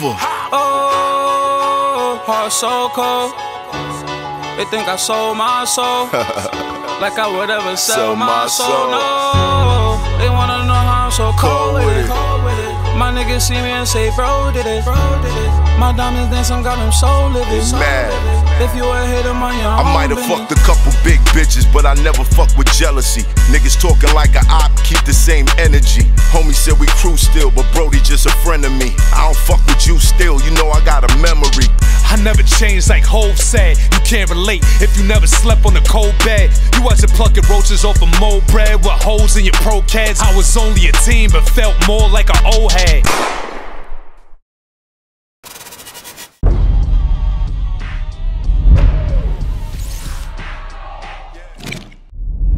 for? Oh, heart so cold. They think I sold my soul. like I would ever sell, Sell my, soul. soul. No, they wanna know how I'm so cold, Cold My niggas see me and say, bro, did it. Bro, did it. My diamonds dancing, got them so livid. They mad. If you a hater, man, you're I might have fucked a couple big bitches, but I never fuck with jealousy. Niggas talking like a op, keep the same energy. Homie said we crew still, but Brody just a friend of me. I don't fuck with you still, you know I got a memory. I never changed like Hove said. You can't relate if you never slept on a cold bed. You wasn't plucking roaches off of mold bread with holes in your Pro-Keds. I was only a teen, but felt more like an old head.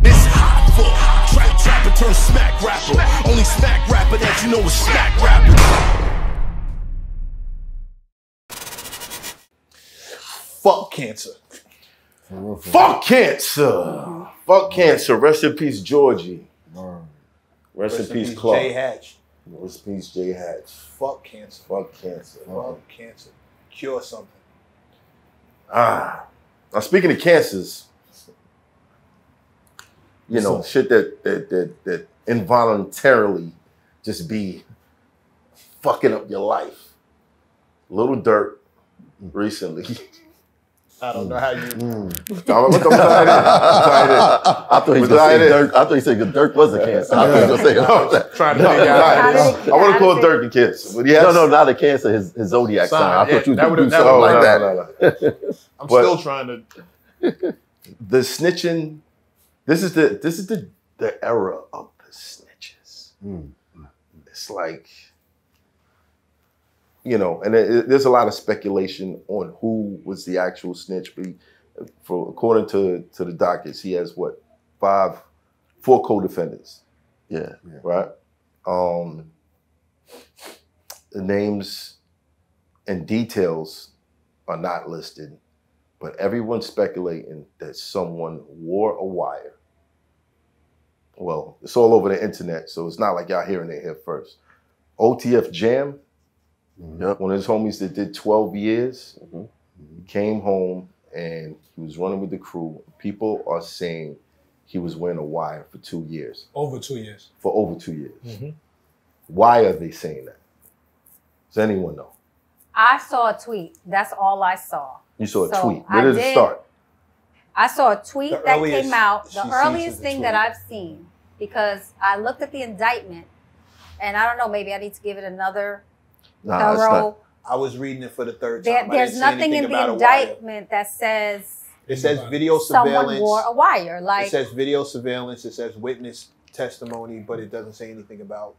It's hot for trap trapper turn smack rapper. Only smack rapper that you know is smack rapper. Fuck cancer. Fuck cancer. Fuck cancer. Rest in peace, Georgie. Rest, in peace, Clark. Jay Hatch. Rest in peace, Jay Hatch. Fuck cancer. Fuck cancer. Fuck cancer. Cure something. Ah. Now speaking of cancers, you know, shit that that that that involuntarily just be fucking up your life. Lil Durk recently. I don't know mm. how you. Mm. In. In. I thought he was We're gonna say tied in. Durk. I thought he said Durk was a cancer. I thought he was say all. Trying to No, figure out. I, it- I want how to call did Durk a cancer, but yes. No, no, not a cancer. His, his zodiac Sign, sign. I yeah, thought you that would would've- do that something like no, that. no, no. I'm But- still trying to. the snitching this is the this is the the era of the snitches hmm. it's like you know and it, it- there's a lot of speculation on who was the actual snitch but he- for according to to the dockets he has what five four co-defendants Yeah. right um the names and details are not listed but everyone's speculating that someone wore a wire. Well, it's all over the internet, so it's not like y'all hearing it here first. OTF Jam, Yep. one of his homies that did 12 years, Mhm. came home and he was running with the crew. People are saying he was wearing a wire for two years, Over two years. for over two years. Mhm. Why are they saying that? Does anyone know? I saw a tweet. That's all I saw. You saw a So, tweet. I Where did it start? I saw a tweet The that earliest came out, the earliest thing tweet. that I've seen, because I looked at the indictment, and I don't know, maybe I need to give it another Nah, it's not. thorough. I was reading it for the third time. I there's nothing in the about a wire. indictment that says It says video surveillance. someone wore a wire. Like it says video surveillance. It says witness testimony, but it doesn't say anything about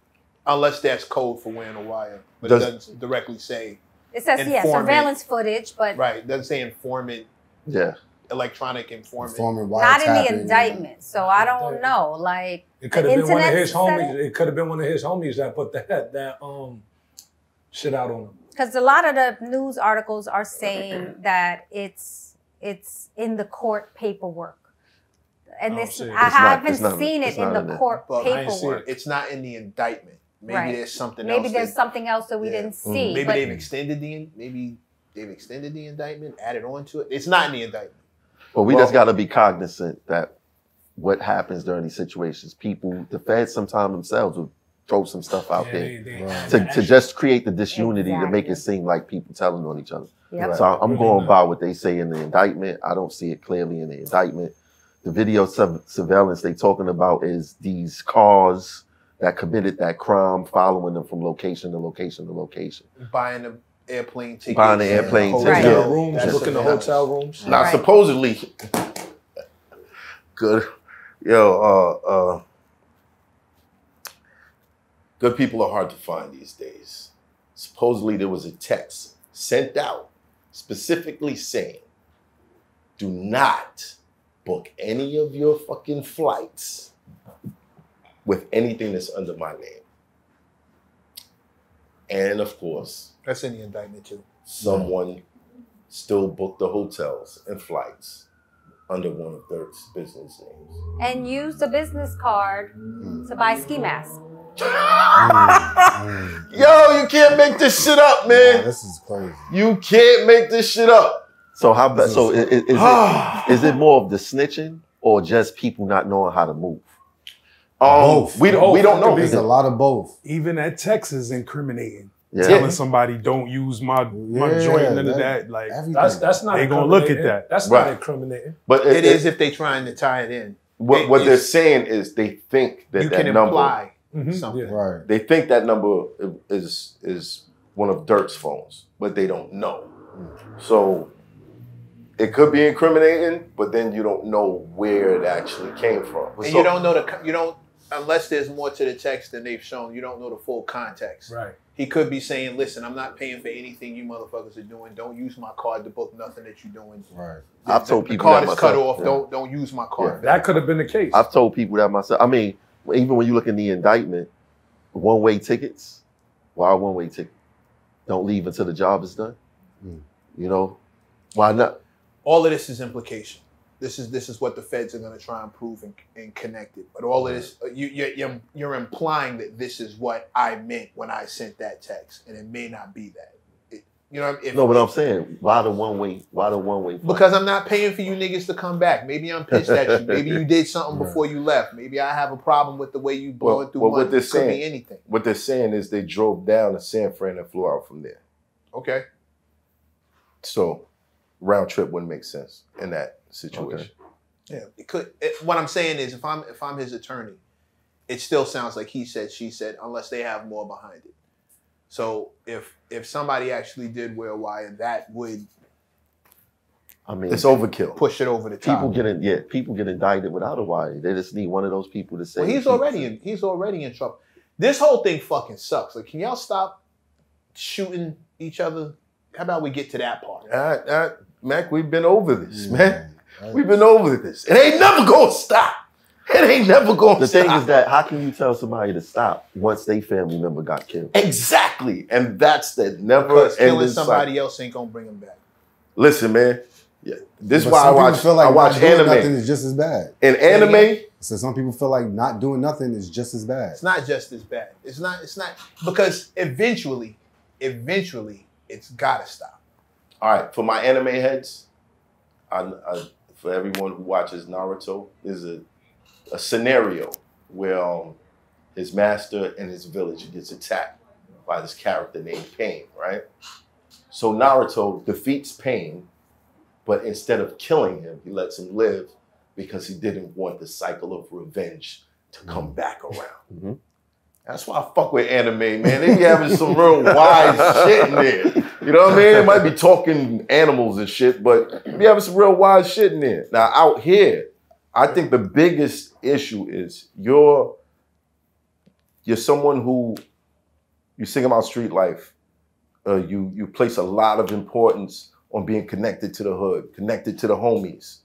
unless that's code for wearing a wire. But Does- it doesn't directly say it says, yeah, surveillance footage, but right. It doesn't say informant, Yeah. electronic informant. Performing not in the wiretapping. indictment. So I don't know. Like It could have been one of his homies. it? It could have been one of his homies that put that that um shit out on him. because a lot of the news articles are saying that it's it's in the court paperwork. And Oh, this, shit. I haven't not- seen it in the court But I ain't see paperwork. it. It's not in the indictment. Maybe Right. there's something Maybe else. there's that- something else that we Yeah. didn't mm-hmm. see. Maybe but they've extended the maybe they've extended the indictment, added on to it. It's not in the indictment. But we Well- just got to be cognizant that what happens during these situations, people, the feds sometimes themselves will throw some stuff out Yeah, there they- they- Right. to, to just create the disunity to make it seem like people telling on each other. Yep. So I'm Really going not. by what they say in the indictment. I don't see it clearly in the indictment. The video sub- surveillance they talking about is these cars that committed that crime, following them from location to location to location. Buying the airplane tickets. Buying the airplane hotel, tickets. Hotel Right. rooms, that's booking the hotel rooms. Now, Right. supposedly, good, yo, uh, uh, good people are hard to find these days. Supposedly, there was a text sent out specifically saying, "Do not book any of your fucking flights with anything that's under my name." And of course, That's in the indictment too. someone still booked the hotels and flights under one of Durk's business names. and used a business card hmm. to buy ski masks. Yo, you can't make this shit up, Nah, man. this is crazy. You can't make this shit up. So how bad? So i- i- is, it is it more of the snitching or just people not knowing how to move? Um, Both. we don't we don't know. There's a lot of both. Even that text is incriminating. Yeah. Telling somebody don't use my my Yeah, joint, none of that- that. Like Everything. That's that's not. They gonna look at that. That's Right. not incriminating. But It is if they're trying to tie it in. what, it what they're saying is they think that you that can number imply Mhm. something. right. they think that number is is one of Durk's phones, but they don't know. So it could be incriminating, but then you don't know where it actually came from. And So- you don't know the you don't unless there's more to the text than they've shown. You don't know the full context. Right. He could be saying, "Listen, I'm not paying for anything you motherfuckers are doing. Don't use my card to book nothing that you're doing. Right. I've told the people card that is cut off. Yeah. Don't don't use my card. for That could have been the case. I've told people that myself. I mean, even when you look in the indictment, one way tickets. Why one way ticket? Don't leave until the job is done. Mm. You know, why not? all of this is implication. This is this is what the feds are going to try and prove and, and connect it. But all of this, uh, you you're, you're you're implying that this is what I meant when I sent that text, and it may not be that. It, you know, if, No, but I'm saying, why the one way? Why the one way? because I'm not paying for you niggas to come back. Maybe I'm pissed at you. Maybe you did something Right. before you left. Maybe I have a problem with the way you blowing Well- through well, what money. they're It could be saying- anything. what they're saying is they drove down to San Fran and flew out from there. Okay. So round trip wouldn't make sense in that situation. Yeah, it could. It, what I'm saying is, if I'm if I'm his attorney, it still sounds like he said, she said, unless they have more behind it. So if if somebody actually did wear a wire, that would I mean, It's overkill. push it over the top. people get in, yeah, people get indicted without a wire. They just need one of those people to say. well, he's already in. He's already in trouble. This whole thing fucking sucks. Like, can y'all stop shooting each other? How about we get to that part? Uh, uh, Mac, we've been over this, man. Right. We've been over this. It ain't never gonna stop. It ain't never gonna stop. The thing is that how can you tell somebody to stop once they family member got killed? exactly, and that's the never Because killing somebody cycle. else ain't gonna bring them back. Listen, man. Yeah, this is But why I watch. feel like I watch not doing anime. nothing is just as bad. In anime. So some people feel like not doing nothing is just as bad. It's not just as bad. It's not. It's not because eventually, eventually, it's gotta stop. all right. For my anime heads, I, I, for everyone who watches Naruto, there's a a scenario where um, his master and his village gets attacked by this character named Pain, right? So Naruto defeats Pain, but instead of killing him, he lets him live because he didn't want the cycle of revenge to come back around. Mhm. That's why I fuck with anime, man. They be having some real wise shit in there. You know what I mean? They might be talking animals and shit, but they be having some real wise shit in there. Now out here, I think the biggest issue is you're you're someone who you sing about street life. Uh, you you place a lot of importance on being connected to the hood, connected to the homies.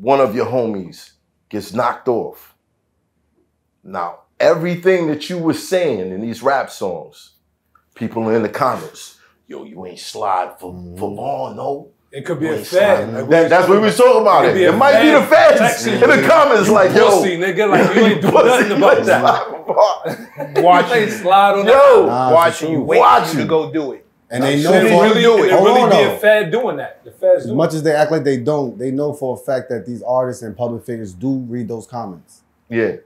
One of your homies gets knocked off. Now, everything that you were saying in these rap songs, people in the comments, yo, you ain't slide for, for long, no. It could be You a ain't fed. Like That- that's what we was talking about. It It, it might be the fed feds texting in the you. comments, You like, yo, pussy, nigga, like you ain't do pussy, nothing about ain't that. slide for- Watch ain't slide on that. Yo, Nah, watching you, sure. waiting Watch you you. to go do it. And they know Should it for really, do it. it Hold really on, be though. a fed doing that? The feds As do much as they act like they don't, they know for a fact that these artists and public figures do read those comments. yeah.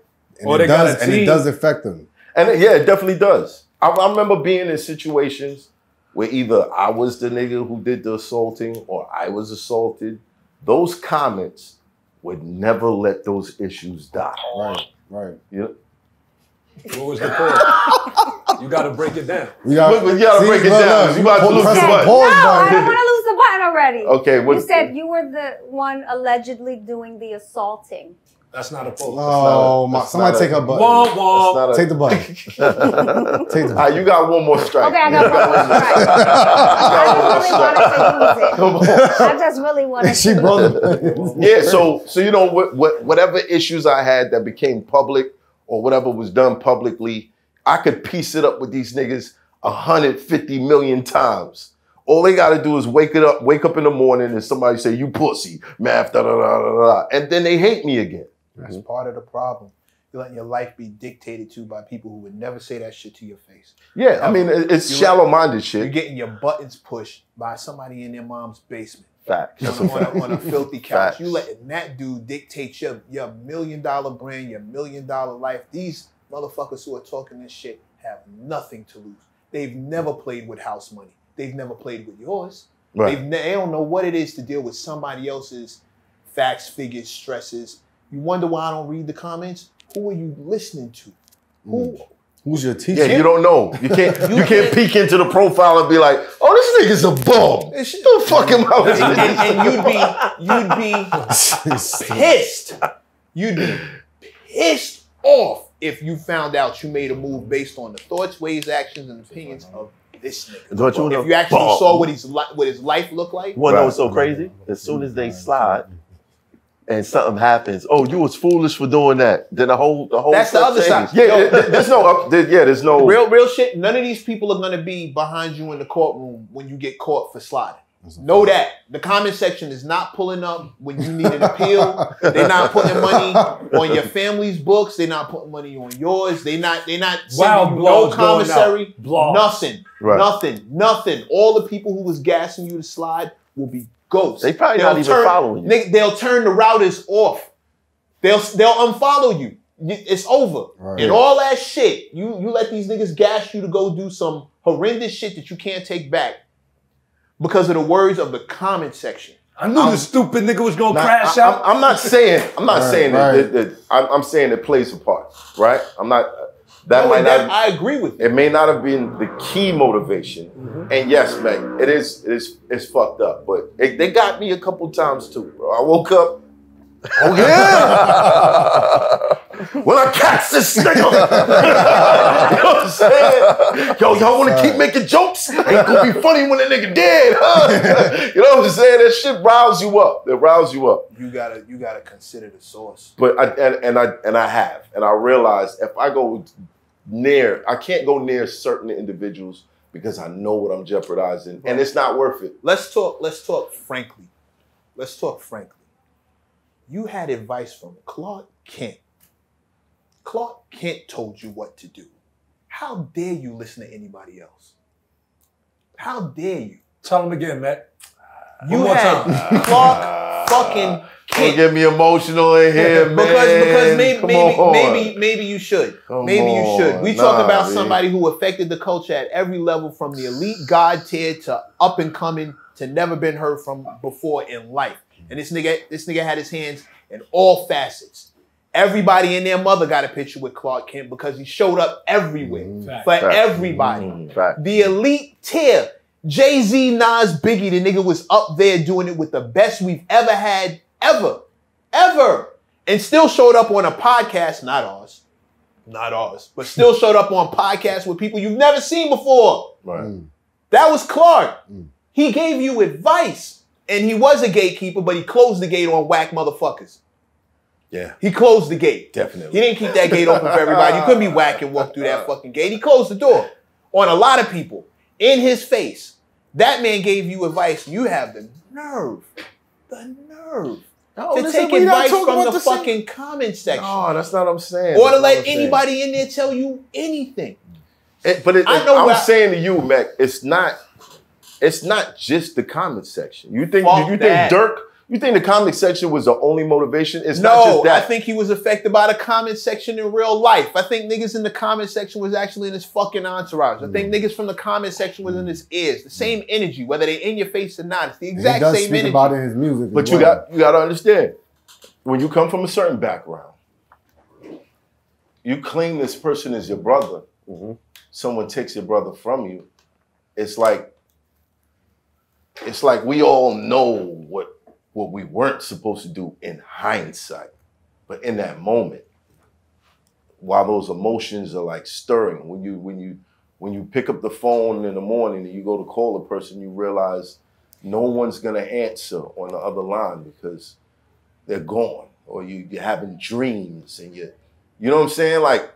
And, Or it, they does, and it does affect them. And it- yeah, it definitely does. I, I remember being in situations where either I was the nigga who did the assaulting or I was assaulted. Those comments would never let those issues die. Right, right. You know? What was the point? you got to break it down. We got, Look, we gotta break it down. You about to put- lose the button. No, I don't want to lose the button already. Okay, what You said you were the one allegedly doing the assaulting. That's not a post. Oh, my, that's somebody not a- take her button. Womp womp. a- Take the button. Take the All right, you got one more strike. Okay, I got one more strike. I just really wanted to use it. Come. I just really wanted she to. broke the yeah, so so you know what, what whatever issues I had that became public or whatever was done publicly, I could piece it up with these niggas 150 million times. All they gotta do is wake it up, wake up in the morning and somebody say, you pussy, math, da da da da da. And then they hate me again. That's mm-hmm. part of the problem. You're letting your life be dictated to by people who would never say that shit to your face. Yeah, I mean, it's shallow-minded shit. You're getting your buttons pushed by somebody in their mom's basement. Fact. That's on, a, fact. on a filthy couch. Facts. You letting that dude dictate your your million dollar brand, your million dollar life. These motherfuckers who are talking this shit have nothing to lose. They've never played with house money. They've never played with yours. Right. They've they don't know what it is to deal with somebody else's facts, figures, stresses. You wonder why I don't read the comments? Who are you listening to? Who mm. Who's your teacher? Yeah, you don't know. You can't. You You, can't can't- peek into the profile and be like, "Oh, this nigga's a bum." It's- Don't fuck him out. and, and- and you'd be you'd be pissed. You'd be pissed off if you found out you made a move based on the thoughts, ways, actions, and opinions of this nigga. Don't you know- if you actually Bomb. saw what his li- what his life looked like, well, wanna know so crazy? As soon as they slide and something happens, oh, you was foolish for doing that. Then the whole the whole That's the stuff other side. Yeah, there- there's no up. There, yeah, there's no. real real shit. None of these people are gonna be behind you in the courtroom when you get caught for sliding. Know that the comment section is not pulling up when you need an appeal. They're not putting money on your family's books. They're not putting money on yours. They're not. They're not Wild sending you no blogs going out. commissary. Nothing. Right. Nothing. Nothing. All the people who was gassing you to slide will be ghosts. They probably not even turn, following you. Nigga, they'll turn the routers off. They'll they'll unfollow you. It's over. Right. And all that shit, you you let these niggas gas you to go do some horrendous shit that you can't take back because of the words of the comment section. I knew the stupid nigga was gonna Now, crash I, out. I'm, I'm not saying. I'm not Right, saying right. that, that, that- I'm, I'm saying it plays a part, right? I'm not. That No, might that- not. I agree with you. It may not have been the key motivation. Mm-hmm. And yes, man, it is. It is. It's fucked up. But it, they got me a couple times too, bro. I woke up. Oh yeah. when I catch this nigga, you know what I'm saying? Yo, y'all want to keep making jokes? Ain't gonna be funny when the nigga dead, huh? you know what I'm saying? That shit riles you up. It riles you up. You gotta you gotta consider the source. But I and, and I and I have, and I realize if I go near, I can't go near certain individuals because I know what I'm jeopardizing, and it's not worth it. Let's talk. Let's talk frankly. Let's talk frankly. You had advice from Clark Kent. Clark Kent told you what to do. How dare you listen to anybody else? How dare you? Tell him again, Matt. You One more had time. Clark fucking Don't get me emotional in here, man. because because maybe Come maybe on. maybe maybe you should Come maybe you should. on. We talk about man. somebody who affected the culture at every level, from the elite god tier to up and coming to never been heard from before in life. And this nigga this nigga had his hands in all facets. Everybody and their mother got a picture with Clark Kent because he showed up everywhere Fact. for Fact. everybody. Mm, fact. The elite tier. Jay Z, Nas, Biggie, the nigga was up there doing it with the best we've ever had, ever, ever. And still showed up on a podcast, not ours, not ours, but still showed up on podcasts with people you've never seen before. Right. Mm. That was Clark. Mm. He gave you advice. And he was a gatekeeper, but he closed the gate on whack motherfuckers. Yeah, He closed the gate. definitely. He didn't keep that gate open for everybody. You couldn't be whack and walk through that fucking gate. He closed the door on a lot of people in his face. That man gave you advice. You have the nerve, the nerve No, to listen, take advice from about the same- fucking comment section, No, that's not what I'm saying. or to That's not let what I'm saying. anybody in there tell you anything. It- but it, I it- know I'm where I- saying to you, Mac, it's not. It's not just the comment section. You think Fuck you that. think Durk? You think the comment section was the only motivation? It's not No, just I think he was affected by the comment section in real life. I think niggas in the comment section was actually in his fucking entourage. I Mm. think niggas from the comment section was in his ears. The same energy, whether they're in your face or not. It's the he exact does same speak energy. about in his music. But you well. got you got to understand when you come from a certain background, you claim this person is your brother. Someone takes your brother from you. It's like it's like we all know what what we weren't supposed to do in hindsight, but in that moment, while those emotions are like stirring, when you when you when you pick up the phone in the morning and you go to call a person, you realize no one's gonna answer on the other line because they're gone, or you you're having dreams and you you know what I'm saying? Like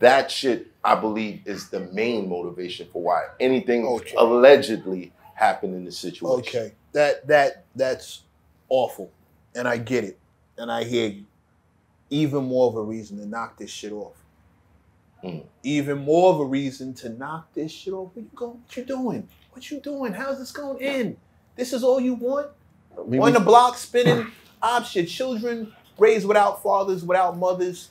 that shit, I believe, is the main motivation for why anything Okay. allegedly happened in the situation. Okay, that that that's awful, and I get it, and I hear you. even more of a reason to knock this shit off. Mm. Even more of a reason to knock this shit off. Where you going? What you doing? What you doing? How's this going to end? This is all you want? I mean, On the block spinning option, children raised without fathers, without mothers.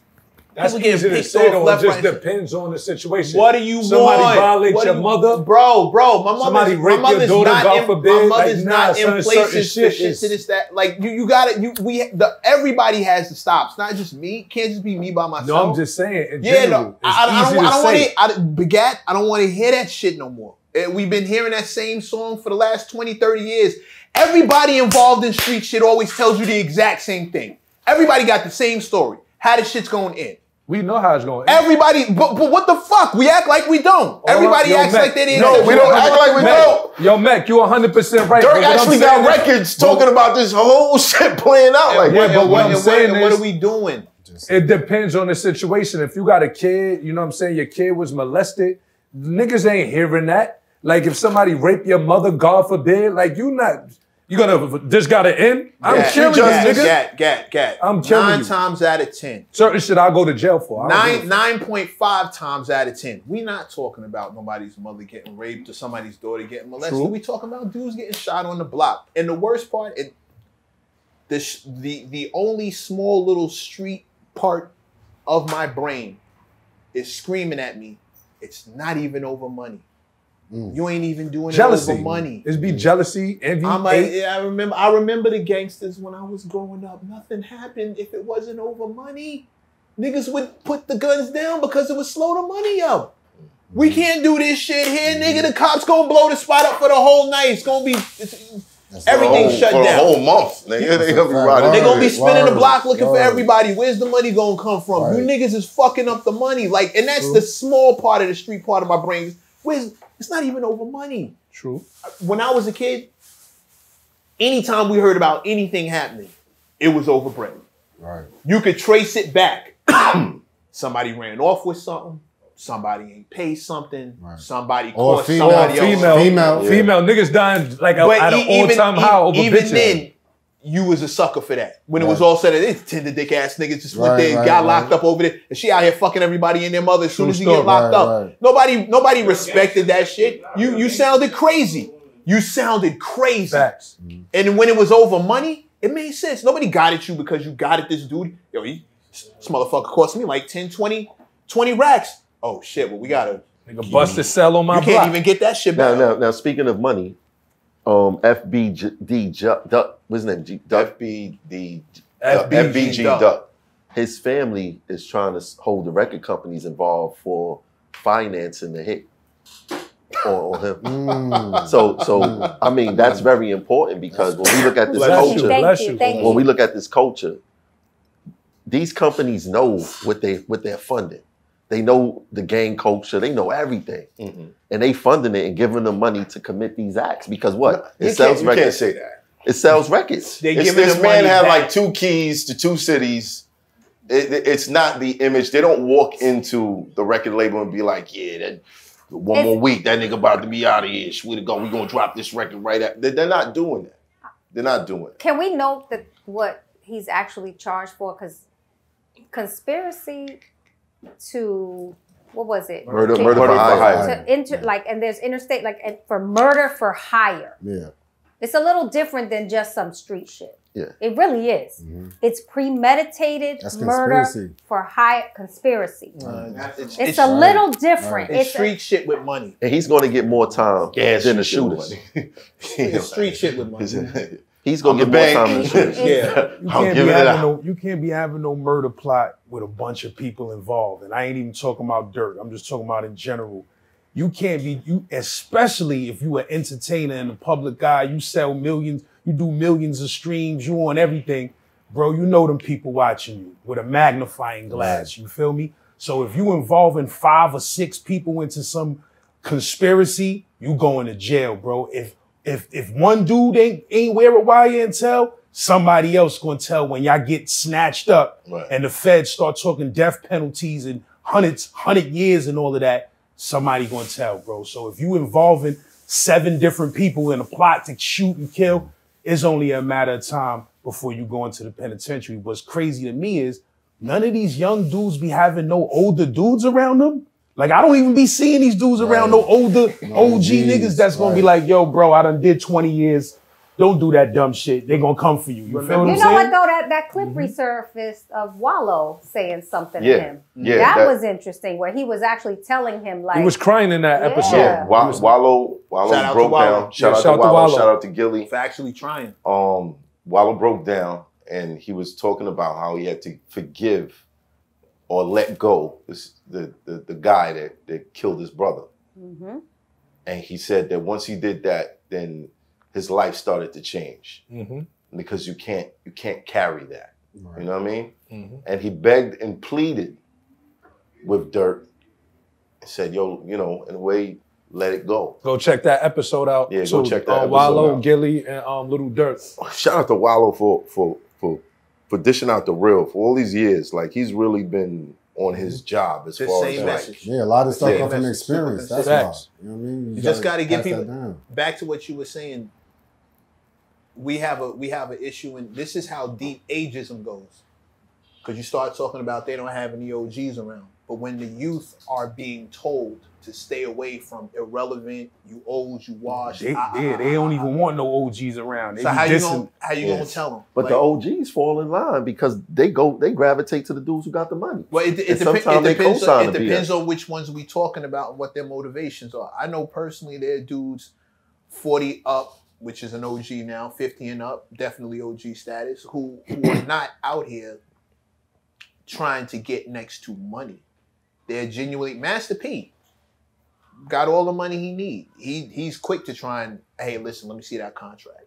That's People easy to say though. It just right, depends on the situation. What do you Somebody want? violate What your you- mother? bro, bro. My mother's, Somebody my rape your daughter, not God in, forbid. My Like, mother's nah, not son, in places shit shit is- to this that. Like you, you got to You we the everybody has to stop. It's not just me. It can't just be me by myself. No, I'm just saying. In Yeah, general, no, it's I, I don't, I don't want to. I, Begat, I don't want to hear that shit no more. Eh, We've been hearing that same song for the last 20, 30 years. Everybody involved in street shit always tells you the exact same thing. Everybody got the same story. How the shit's going in. We know how it's going. Everybody, but, but what the fuck? We act like we don't. Everybody Yo, acts Mac, like they didn't. No, we don't act like we Mac, don't. Yo, Mac, you 100 percent right. Durk but what I'm actually got is- records talking about this whole shit playing out. Like, Yeah, And but what, what I'm saying and what is- are we doing? It depends on the situation. If you got a kid, you know what I'm saying, your kid was molested, niggas ain't hearing that. Like if somebody raped your mother, God forbid, like you not, you gonna just gotta end. I'm killing gat, you, nigga. gat, gat, gat. I'm killing Nine you. times out of ten. Certain shit I go to jail for. I don't give Nine nine point five times out of ten. We not talking about nobody's mother getting raped or somebody's daughter getting molested. True. We talking about dudes getting shot on the block. And the worst part, it, the sh- the the only small little street part of my brain is screaming at me. It's not even over money. Mm. You ain't even doing jealousy. it over money. It's be jealousy, envy. I'm like, hate. yeah, I remember. I remember the gangsters when I was growing up. Nothing happened if it wasn't over money. Niggas would put the guns down because it would slow the money up. We mm. can't do this shit here, nigga. The cops gonna blow the spot up for the whole night. It's gonna be it's, everything whole- shut for down. the whole month. Nigga, they gonna be riding. They gonna be spinning the block looking for everybody. Where's the money gonna come from? You niggas is fucking up the money. Like, and that's True. the small part of the street part of my brain. Where's it's not even over money. True. When I was a kid, anytime we heard about anything happening, it was over bread. Right. You could trace it back. somebody ran off with something. Somebody ain't paid something. Right. Somebody Or caught female. somebody else. female, Female. female, niggas dying like But at an e- even, all-time e- high over even bitches. then, you was a sucker for that. When it was all said, it's tender dick ass niggas just went Right, there and right, got right. locked up over there. And she out here fucking everybody and their mother as soon True as you get locked Right, up. right. Nobody, nobody respected that shit. You you sounded crazy. You sounded crazy. Facts. And when it was over money, it made sense. Nobody got at you because you got at this dude. Yo, he, this motherfucker cost me like 10, 20, 20 racks. Oh shit, well we gotta Nigga bust the cell on my you can't even get that shit Now, now, now, speaking of money, um, FBD Duck, what's his name? G, Duck. FBD, FBG FBG Duck. Duck. His family is trying to hold the record companies involved for financing the hit on, on him. Mm. So, so I mean, that's very important because when we look at this Bless culture, you, Bless thank you. you, thank when you. we look at this culture, these companies know what they what they're funding. They know the gang culture. They know everything, Mhm. and they funding it and giving them money to commit these acts because what? You It sells can't, you can't say that. It sells records. They It's, this the man money had back. like two keys to two cities. It, it- it's not the image. They don't walk into the record label and be like, "Yeah, that one It's- more week, that nigga about to be out of here. We go, we gonna drop this record right at." They- They're not doing that. They're not doing it. Can we note that what he's actually charged for? Because conspiracy to what was it? Murder- To- murder for to- hire. To inter, like, and there's interstate like and for murder for hire. Yeah. It's a little different than just some street shit. Yeah. It really is. Mhm. It's premeditated That's murder for hire conspiracy. Uh, it's, It's, a little different. it's It's, a- street shit with money. And he's going to get more time Yeah, than the street shooters. It's street shit with money. He's going I'm to get more bank. time than the. Yeah. You can't, be it having no, you can't be having no murder plot with a bunch of people involved. And I ain't even talking about Durk. I'm just talking about in general. You can't be you, especially if you an entertainer and a public guy. You sell millions. You do millions of streams. You on everything, bro. You know them people watching you with a magnifying glass. You feel me? So if you involving five or six people into some conspiracy, you going to jail, bro. If if if one dude ain't ain't wear a wire and tell, somebody else gonna tell when y'all get snatched up Right. and the feds start talking death penalties and hundreds, hundred years and all of that, somebody gonna tell, bro. So if you involving seven different people in a plot to shoot and kill, it's only a matter of time before you go into the penitentiary. What's crazy to me is none of these young dudes be having no older dudes around them. Like I don't even be seeing these dudes around no older OG niggas that's gonna be like, yo, bro, I done did 20 years. Don't do that dumb shit. They gonna come for you. You feel what You I'm know what saying? though? That that clip resurfaced of Wallo saying something Yeah, to him. yeah, that, that- was interesting. Where he was actually telling him like, He was crying in that Yeah. episode. Yeah, Wa- Wallo, Wallo Shout broke Wallo. down. Shout Yeah, out shout to Wallo. Shout out to Gillie. For actually trying. Um, Wallo broke down, and he was talking about how he had to forgive or let go this, the, the the guy that that killed his brother. Mhm. And he said that once he did that, then his life started to change Mm-hmm. because you can't you can't carry that. Right. You know what I mean? Mhm. And he begged and pleaded with Durk and said, "Yo, you know, in a way, let it go." Go check that episode out. Yeah, go check that Uh, episode Wallo, out. Gillie, and um, Lil Durk. Shout out to Wallo for for for for dishing out the real for all these years. Like he's really been on mm-hmm. his job as The far same as message. Yeah, a lot of stuff Yeah. comes from experience. that's That's why. facts. You know what I mean? You just got to give pass that people back to what you were saying. We have a we have an issue, and this is how deep ageism goes. Because you start talking about they don't have any OGs around, but when the youth are being told to stay away from irrelevant, you old, you washed. They, ah, ah, yeah, ah, they don't ah, even want no OGs around. They So be how you dissing. gonna how you Yeah. gonna tell them? But the OGs fall in line because they go, they gravitate to the dudes who got the money. Well, it, it, And it depends. On, it depends on which ones we talking about and what their motivations are. I know personally, there are dudes forty up, which is an OG now, fifty and up, definitely OG status, who who are not out here trying to get next to money. They're genuinely Master P. Got all the money he need. He he's quick to try and hey, listen, let me see that contract.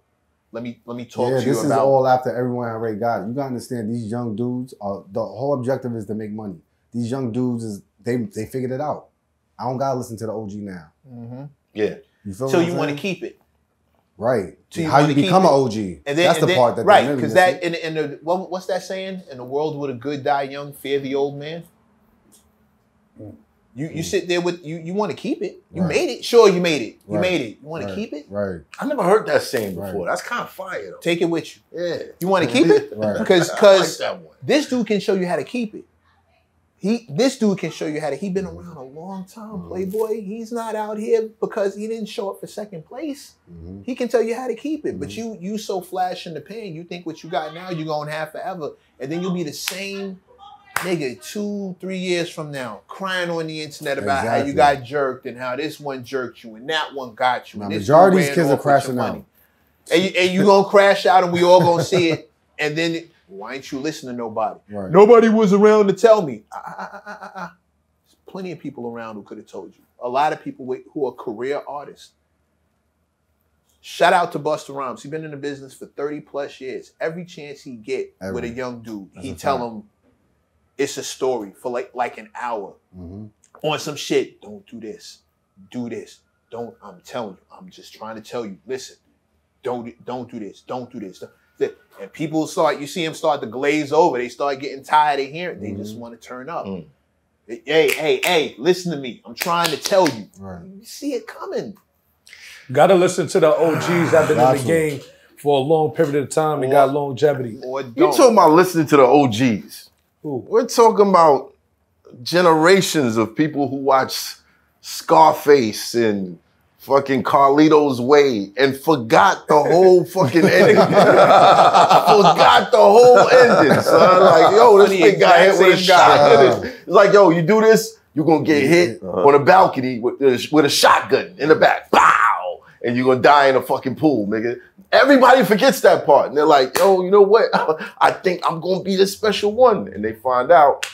Let me let me talk yeah, to you about. this is about. all after everyone already got it. You gotta understand these young dudes are the whole objective is to make money. These young dudes is they they figured it out. I don't gotta listen to the OG now. Mhm. Yeah. You feel So what you want to keep it. right. So you How you become it. an OG. And then, That's and the then- part that right really because that in, in the what, what's that saying? In the world with a good die young, fear the old man. You you mm. sit there with you you want to keep it. You Right. made it. Sure, you made it. You Right. made it. You want right, to keep it. Right. I never heard that saying Right. before. That's kind of fire though. Take it with you. Yeah. You want to keep it Right. because I like because this dude can show you how to keep it. He this dude can show you how to. He been around a long time, mm. Playboy. He's not out here because he didn't show up for second place. Mhm. He can tell you how to keep it, but mm-hmm. you you so flash in the pan. You think what you got now you're gonna have forever, and then you'll be the same nigga two three years from now, crying on the internet about how you got jerked and how this one jerked you and that one got you. Now, majority of these kids are crashing money. out. And you, and you gonna crash out, and we all gonna see it. And then why ain't you listen to nobody? Right. Nobody was around to tell me. Ah, ah, ah, ah, ah, ah. There's plenty of people around who could have told you. A lot of people who are career artists. Shout out to Busta Rhymes. He's been in the business for 30 plus years. Every chance he get with a young dude, That's he a tell fact. him it's a story for like like an hour hmm on some shit. Don't do this. Do this. Don't. I'm telling you. I'm just trying to tell you. Listen. Don't don't do this. Don't do this. Th- And people start. You see them start to glaze over. They start getting tired of hearing. They just want to turn up. Mm. Hey, hey, hey! Listen to me. I'm trying to tell you. Right. You see it coming. Gotta listen to the OGs that been in the game for a long period of time and got longevity. Or You don't. talking about listening to the OGs? Who? We're talking about generations of people who watch Scarface and fucking Carlito's Way and forgot the whole fucking ending. forgot the whole ending, son. Like, yo, this nigga got hit with a shotgun. It's like, yo, you do this, you're gonna get hit Uh-huh. on a balcony with, with a shotgun in the back. Pow! And you're gonna die in a fucking pool, nigga. Everybody forgets that part. And they're like, yo, you know what? I think I'm gonna be the special one. And they find out,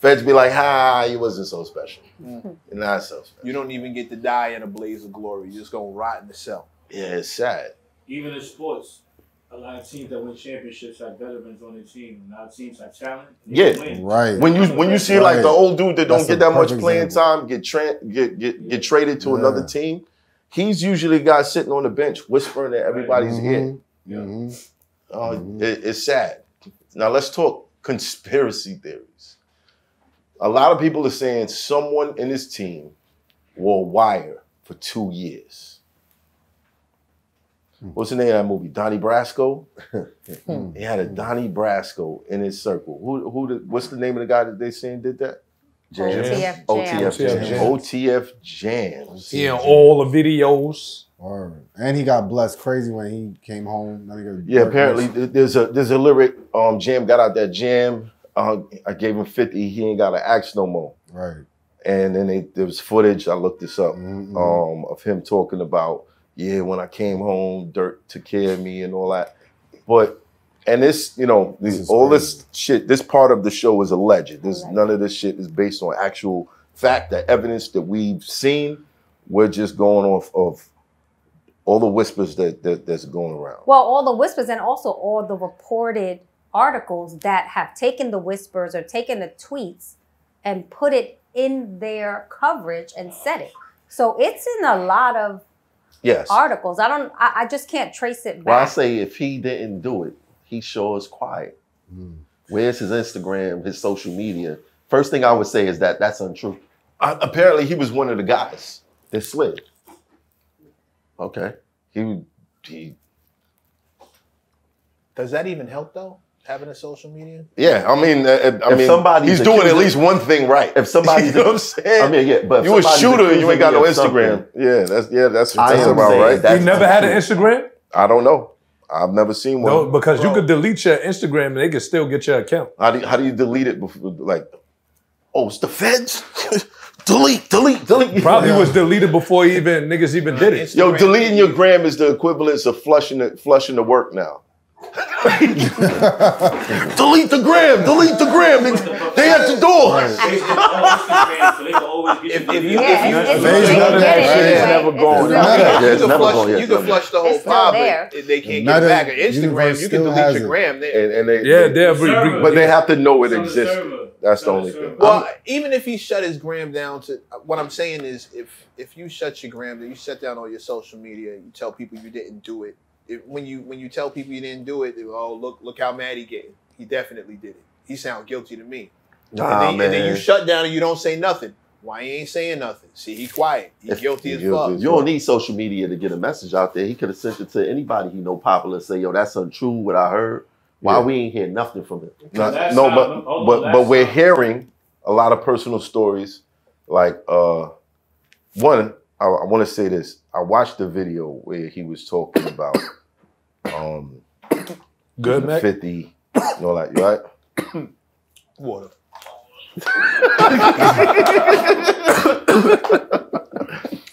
feds be like, ha, you wasn't so special. Hmm. You're not so special. You don't even get to die in a blaze of glory. You're just gonna rot in the cell. Yeah, it's sad. Even in sports, a lot of teams that win championships have veterans on their team. A lot of teams have talent. Yeah. win. Right. When you when you see like the old dude that don't get that much perfect playing example. time, get tra- get get Yeah. get traded to Yeah. another team, he's usually a guy sitting on the bench whispering at everybody's ear. hmm Uh, Mhm. it- it's sad. Now let's talk conspiracy theories. A lot of people are saying someone in this team wore wire for two years. what's the name of that movie? Donnie Brasco. he had a Donnie Brasco in his circle. Who who? The, what's the name of the guy that they saying did that? Jams. OTF OTF Jams. Jams. OTF Jams. He in all the videos. Word. And he got blessed crazy when he came home. Yeah, apparently was- there's a there's a lyric. Um, Jam got out that jam. Uh, I gave him fifty. He ain't got an axe no more. Right. And then they, there was footage. I looked this up. Mhm. Um, of him talking about yeah, when I came home, Durk took care of me and all that. But and this, you know, This the- is all this shit. This part of the show is alleged. This none of this shit is based on actual fact, the evidence that we've seen. We're just going off of all the whispers that, that that's going around. Well, all the whispers and also all the reported articles that have taken the whispers or taken the tweets and put it in their coverage and said it. So it's in a lot of Yes. articles. I don't. I, I just can't trace it Well, I say if he didn't do it, he sure is quiet. Where's his Instagram, his social media? First thing I would say is that that's untrue. Uh, apparently, he was one of the guys that slid. Okay. He he. Does that even help though? Having a social media? Yeah, I mean, uh, uh, I If mean, somebody's he's doing at least one thing right. If somebody's, you know what I'm saying? I mean, yeah, but if you a shooter and you ain't got no accusing me of Instagram. Yeah, that's yeah, that's, I that's am about saying right. that's You never had an Instagram? I don't know. I've never seen one. No, because you could delete your Instagram and they could still get your account. How do you, how do you delete it? Before, like, oh, it's the feds. delete, delete, delete. Probably was deleted before even niggas even did it. Yo, deleting your gram is the equivalence of flushing it, flushing the work now. delete the gram. Delete the gram. They, they at the door. If, if you, Yeah, if you, it's- if you- they if get it it's never It's gone. You there. can- Yeah, You can flush. gone, yeah, You can flush the whole It's still file, but they can't Meta get it back. Instagram, you can still delete has your it. gram. They, And, and they, Yeah, they- they're re- re- but they have to know it It's exists. That's the only thing. Well, even if he shut his gram down to what I'm saying is if if you shut your gram down, you shut down all your social media, you tell people you didn't do it. If, when you when you tell people you didn't do it, they go, oh look look how mad he getting. He definitely did it. He sound guilty to me. Nah, and, then, and then you shut down and you don't say nothing. Why he ain't saying nothing? See, he quiet. He If- guilty as guilty fuck. You don't need social media to get a message out there. He could have sent it to anybody he know popular. Say, yo, that's untrue. What I heard. Why Yeah. we ain't hear nothing from him? No, Last no, but on, but last but we're hearing a lot of personal stories. Like uh, one, I, I want to say this. I watched the video where he was talking about um Good, Mac? fifty. You know, like you right? Water.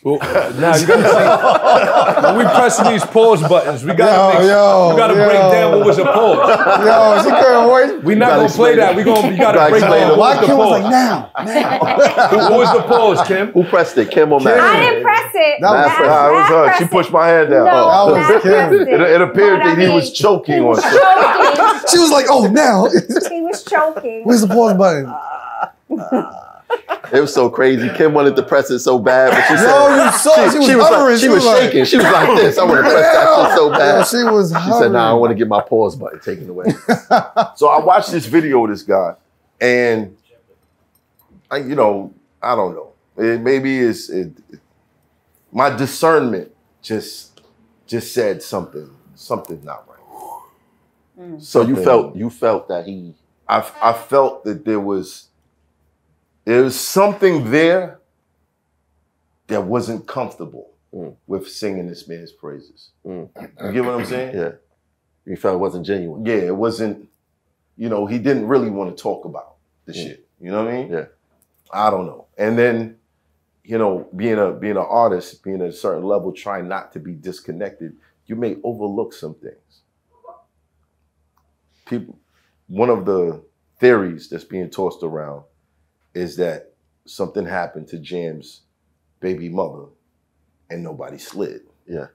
Well, now you gotta see. When we pressing these pause buttons, we gotta Yo, make, yo, we gotta yo. break down what was a pause. Yo, she couldn't wait. We not gonna play explain that. it. We gonna you gotta gotta break explain down what Why was the Kim was like pause. now, now? Who- What was the pause, Kim? Who pressed it? Kim or Matt? I didn't press it. That was- Matt- Nah, it was Matt her. She pushed my hand down. No, That was Kim. It, it appeared But I that he was choking He on something. choking. She was like, oh, now. he was choking. Where's the pause button? Uh, uh. It was so crazy. Kim wanted to press it so bad, but she said, Yo, you saw she, was she was, hovering. like, she was like- shaking. She was like this. I want to press that shit so Yo, bad. she was She hovering. said, "Nah, I want to get my pause button taken away." So I watched this video of this guy, and I, you know, I don't know. It, maybe it's it, my discernment just just said something, something not right. Mm. So you felt you felt that he I I felt that there was there was something there that wasn't comfortable Mm. with singing this man's praises. Mm. You get what I'm saying? yeah you felt it wasn't genuine. Yeah, it wasn't. You know, he didn't really want to talk about the Mm. shit. You know what I mean? Yeah. I don't know. And then, you know, being a being an artist, being at a certain level, trying not to be disconnected, you may overlook some things. People, one of the theories that's being tossed around is that something happened to Jam's baby mother, and nobody slid. Yeah.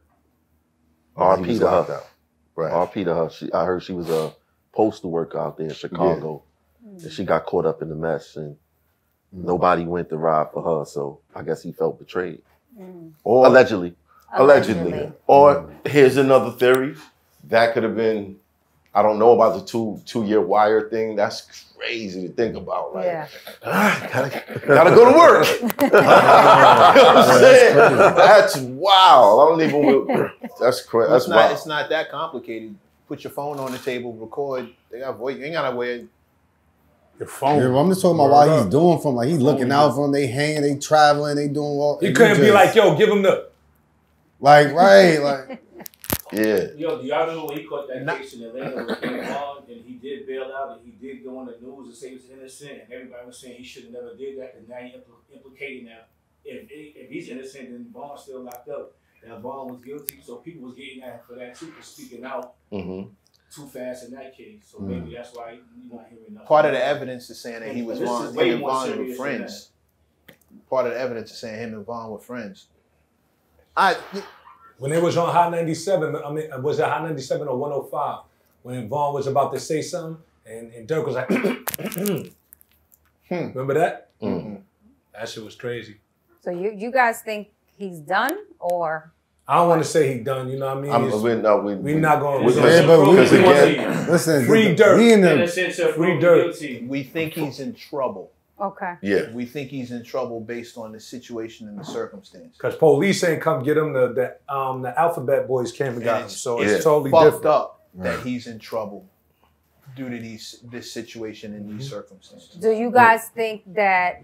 Or he RP was to her. out. Right. RP to her. She, I heard she was a postal worker out there in Chicago, mm. and she got caught up in the mess, and mm. nobody went to ride for her. So I guess he felt betrayed. Mm. Or Allegedly. allegedly. Or here's another theory. That could have been I don't know about the two two year wire thing. That's crazy to think about. Like, Yeah. ah, gotta, gotta go to work. you know what I'm saying? That's wild. I don't even. That's crazy. It's That's not. wild. It's not that complicated. Put your phone on the table, record. They got voice. You ain't gotta wear. Your phone. Yeah, I'm just talking about Word why he's doing from like he's looking out for them. They hang, they traveling, they doing all. He couldn't be like, yo, give him the. like right, like yeah. Yo, do y'all remember when he caught that case in Atlanta with King and he did bail out and he did go on the news and say he was innocent and everybody was saying he should have never did that and now he impl- implicating that if if he's innocent then Von's still locked up. That Von was guilty, so people was getting at him for that too, for speaking out hmm too fast in that case. So Mm. maybe that's why you're not hearing nothing. Part of the evidence is saying that he was This is Von. way Him and more Von were serious than friends. Part of the evidence is saying him and Von were friends. I When it was on Hot 97, I mean, was it Hot 97 or 105? When Von was about to say something, and, and Durk was like, remember that? Mhm. That shit was crazy. So you you guys think he's done or I don't want to say he done, you know what I mean? I'm, It's- we're not. We, we not going we- to. Yeah, but we- because we- again, listen, Free the- dirt. We in the Innocent till Free proven dirt. guilty. we think he's in trouble. Okay? yeah. We think he's in trouble based on the situation and the circumstance. Because police ain't come get him. The, the um the alphabet boys came and got him. So Yeah. it's totally Fucked different. up that he's in trouble due to these this situation and Mm-hmm. these circumstances. Do you guys think that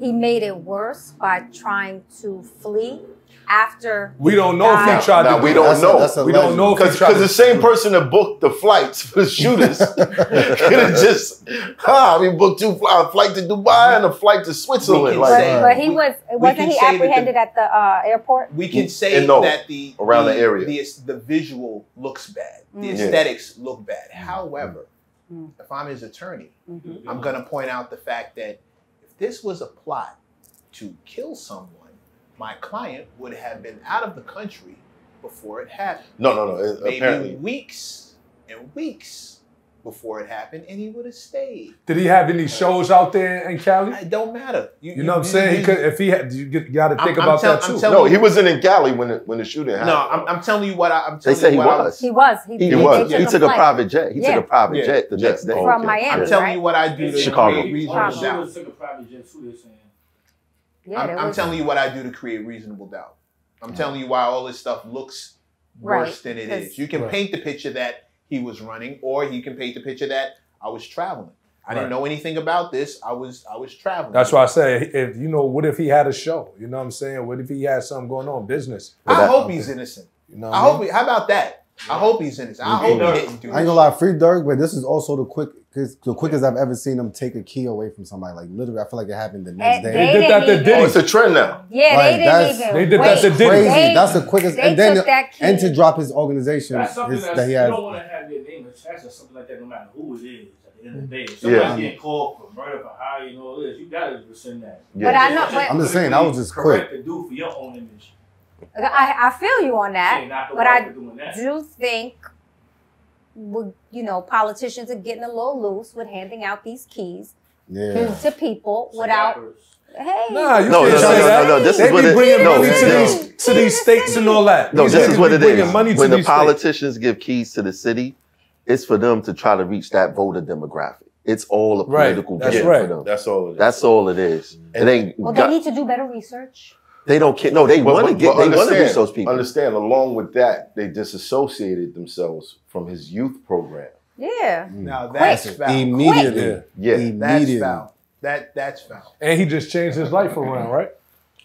he made it worse by trying to flee after? We don't know if he tried Now to. we do don't That's a- know. that's a We don't know Because the same person that booked the flights for the shooters could have just, ah, we booked two fly, a flight to Dubai and a flight to Switzerland. Like, But, say- but he was wasn't he say that the- apprehended at the uh, airport? We can Mm, say no, that the around the the, area. the, the visual looks bad, the Mm. Yeah. aesthetics look bad. However, Mm. if I'm his attorney, Mhm. I'm gonna point out the fact that if this was a plot to kill someone, my client would have been out of the country before it happened. no, no, no. it- Maybe apparently, weeks and weeks before it happened, and he would have stayed. Did he have any shows out there in Cali? It don't matter. You know what I'm saying? He could, if he had, you got to I'm- think I'm about tell- that too. telling no, he wasn't in Cali when the, when the shooting happened. No, I'm, I'm telling you what I, I'm They say you he what I was. He was. He, He they- was. they He took a flight private jet. He Yeah. took a private Yeah. jet the Yeah. next day. From Miami, I'm telling right? you what I do Chicago. create Chicago. doubt. Took a private jet too, they're saying. Yeah, I'm, I'm telling you what I do to create reasonable doubt. I'm telling you why all this stuff looks Right, worse than it is. You can Right. paint the picture that he was running, or he can paint the picture that I was traveling. I didn't know anything about this. I was I was traveling. That's why I say, if you know, what if he had a show? You know what I'm saying? What if he had something going on, business? I hope he's innocent. You know, I hope. He, how about that? I hope he's innocent. I hope he didn't do I ain't gonna lie, free Durk, but this is also the quick, the quickest I've ever seen him take a key away from somebody. Like literally, I feel like it happened the next day. They did that to Diddy. Oh, it's a trend now. Yeah, Like, they didn't that's- even. They did that to Diddy. Crazy. They- That's the quickest. they And then took that key. and to drop his organization That's something is, that's, that he you has. don't want to have your name attached to something like that, no matter who it is. At the end of the day, if Yeah. somebody's getting called for murder, for hire, and all this, you gotta rescind that. But I know, but I'm just saying, that was just correct quick. to do for your own image. I, I feel you on that. Say but I that. do think, you know, politicians are getting a little loose with handing out these keys Yeah. to people Some without. rappers. Hey, Nah, you No, can't no, say no, that. no, no. This they is be what it- bringing no, money to this- these to these states and all that. No, These this is what be it bringing is. Money When the these states. politicians give keys to the city, it's for them to try to reach that voter demographic. It's all a Right, political that's game right. for them. That's all it is. That's all it is. Mm. It ain't. well, got- they need to do better research. They don't care. No, they want to get. They want to understand- reach those people. Understand, along with that, they disassociated themselves from his youth program. Yeah. Now that's Quick. foul. Immediately. Yeah. Yeah. That's foul. That that's foul. And he just changed his life around, right?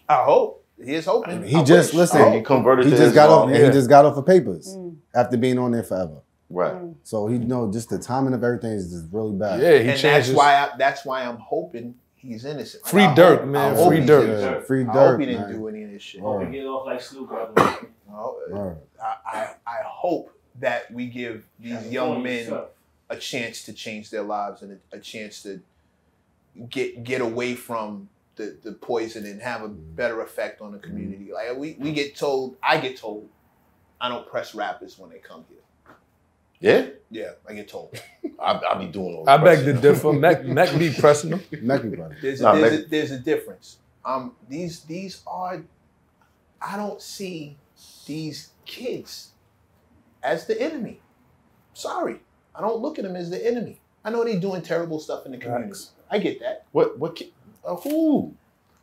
I hope he is hoping. He I just wish. listen. He converted He to just got Islam. off. yeah. He just got off of papers Mm. after being on there forever. Right. So he you know just the timing of everything is just really bad. Yeah, he and changed that's his. why I, that's why I'm hoping he's innocent. Like, Free I Durk, hope- man. I Free he's Durk. innocent. Yeah, free I hope he didn't man. do any of this shit. Word. Hope he get off like Snoop brother. No, I, I I hope that we give these Have young men yourself. a chance to change their lives and a, a chance to get get away from the, the poison and have a mm-hmm. better effect on the community. Mm-hmm. Like we, we get told, I get told, I don't press rappers when they come here. Yeah? Yeah, I get told. I, I be doing all I beg to pressing. differ. Mac, Mac be pressing him. Necky brother. There's a, Nah, there's, like- a, there's a difference. Um, these these are, I don't see these kids as the enemy. Sorry, I don't look at them as the enemy. I know they're doing terrible stuff in the community. I get that. What? What? ki- Uh, who?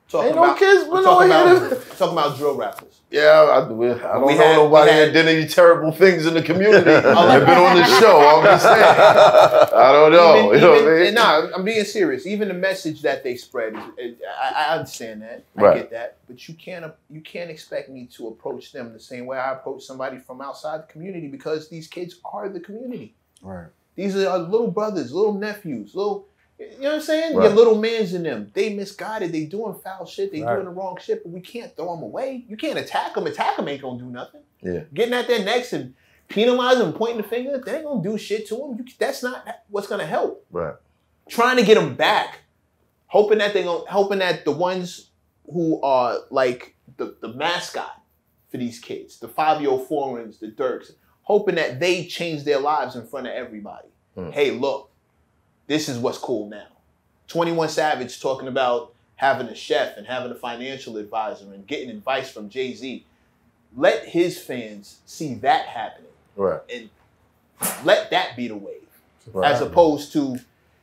Talking Ain't no about, kids I'm been on about, here. talking about drill rappers. Yeah, I, we- I don't We know had- nobody had- that did any terrible things in the community. I've been on the show. I'm just saying. I don't know. Even, you know even- what I mean? Nah, I'm being serious. Even the message that they spread, is, is- I, I understand that. I get that. But you can't you can't expect me to approach them the same way I approach somebody from outside the community because these kids are the community. Right. These are little brothers, little nephews, little. You know what I'm saying? Right. Your little man's in them. They misguided. They doing foul shit. They Right. doing the wrong shit. But we can't throw them away. You can't attack them. Attack them ain't gonna do nothing. Yeah. Getting at their necks and penalizing them, pointing the finger, they ain't gonna do shit to them. You, that's not what's gonna help. Right. Trying to get them back, hoping that they gonna, hoping that the ones who are like the, the mascot for these kids, the Fivio Foreigns, the Durks, hoping that they change their lives in front of everybody. Hmm. Hey, look, this is what's cool now. 21 Savage talking about having a chef and having a financial advisor and getting advice from Jay Z. Let his fans see that happening Right. and let that be the wave, Right. as opposed to,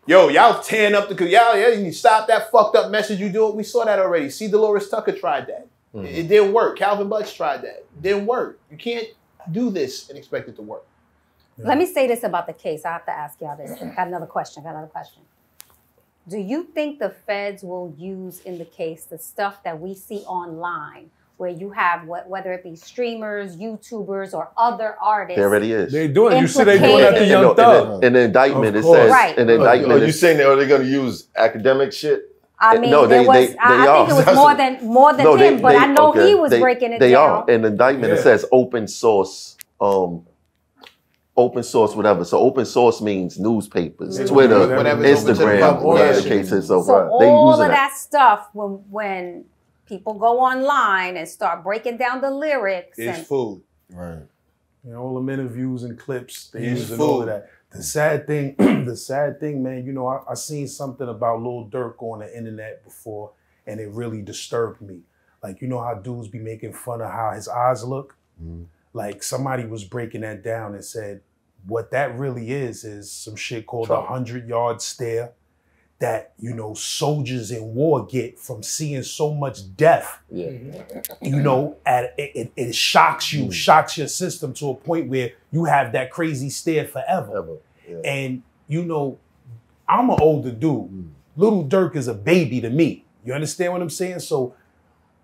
yo, y'all tearing up the y'all, yeah, you stop that fucked up message you do it. We saw that already. See, Delores Tucker tried that. Mhm. It, it didn't work. Calvin Butts tried that. It didn't work. You can't do this and expect it to work. Let me say this about the case. I have to ask y'all this. Got another question. Got another question. Do you think the feds will use in the case the stuff that we see online, where you have what, whether it be streamers, YouTubers, or other artists? There already is. They doing. You see, they doing that to Implicated. Young in, the, Thug. in the indictment, it says. Right. In the Are indictment, you it saying that are they going to use academic shit? I mean, No, they- was. they- I, they I think it was more than more than no, they, him, but they- I know okay, he was they- breaking it They down. are. In the indictment, Yeah. it says open source. Um, open source, whatever. So open source means newspapers, Yeah. Twitter, Whatever's open to the Instagram, whatever yeah. the case is. So, So they all using of that. that stuff, when when people go online and start breaking down the lyrics, It's and food. Right. You know, all them interviews and clips, they use using all of that. The sad thing, the sad thing, man, you know, I, I seen something about Lil Durk on the internet before, and it really disturbed me. Like, you know how dudes be making fun of how his eyes look? Mhm. Like somebody was breaking that down and said, what that really is is some shit called a hundred yard stare that, you know, soldiers in war get from seeing so much death Yeah. you know, at it, it, shocks you, mm. shocks your system to a point where you have that crazy stare forever. Ever. Yeah. And you know, I'm an older dude. Mm. Little Durk is a baby to me. You understand what I'm saying? So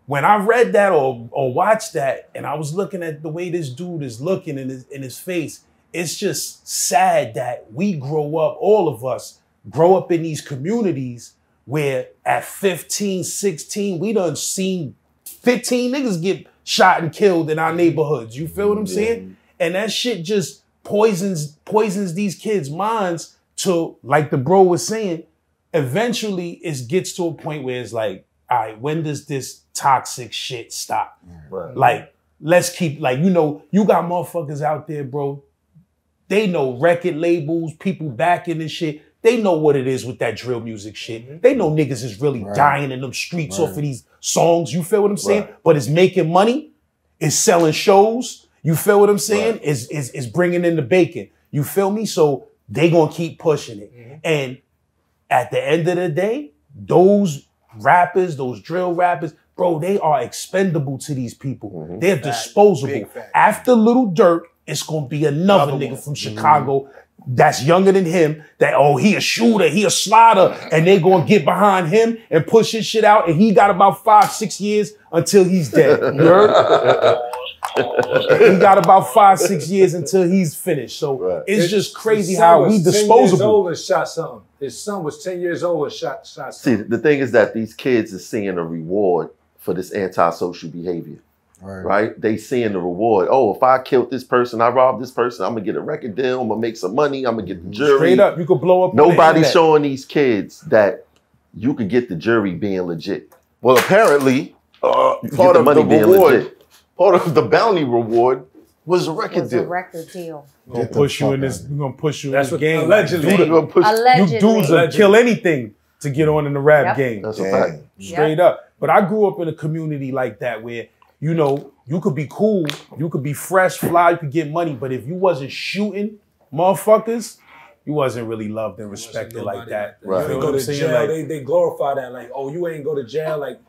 when I read that or or watched that, and I was looking at the way this dude is looking in his in his face, it's just sad that we grow up, all of us grow up in these communities where at 15, 16, we done seen 15 niggas get shot and killed in our neighborhoods. You feel what I'm saying? And that shit just poisons poisons these kids' minds to, like the bro was saying, eventually it gets to a point where it's like, all right, when does this toxic shit stop? Right. Like, let's keep like you know, you got motherfuckers out there, bro. They know record labels, people backing this shit. They know what it is with that drill music shit. They know niggas is really Right. dying in them streets off of these songs. You feel what I'm saying? Right. But it's making money. It's selling shows. You feel what I'm saying? Right. Is is is bringing in the bacon. You feel me? So they gonna keep pushing it. And at the end of the day, those rappers, those drill rappers, bro, they are expendable to these people. Mhm. They're Fact. disposable. Fact. After Little Durk, it's gonna be another Another nigga one. from mm-hmm. Chicago that's younger than him. That oh, he a shooter, he a slider, and they gonna get behind him and push his shit out. And he got about five, six years until he's dead. You heard? he got about five, six years until he's finished. So Right. it's His- just crazy his son how was we 10 years old and shot something. His son was 10 years old and shot, shot See, the thing is that these kids are seeing a reward for this antisocial behavior, Right. right? They seeing the reward. Oh, if I killed this person, I robbed this person, I'm gonna get a record deal. I'm gonna make some money. I'm gonna get the jury. Straight up, you could blow up. on the Nobody's showing these kids that you could get the jury being legit. Well, apparently, uh, part the of money the being reward, legit. part of the bounty reward was a record was a deal. record deal. We're gonna push you in this. We're gonna push you That's in what this game. allegedly. Dude, We're gonna push- Allegedly. you dudes will kill anything to get on in the rap Yep. game. That's a fact. Straight up. But I grew up in a community like that where, you know, you could be cool, you could be fresh, fly, you could get money, but if you wasn't shooting, motherfuckers, you wasn't really loved and respected like that. You ain't feel go to saying? jail. Like, they, they glorify that like, oh, you ain't go to jail, like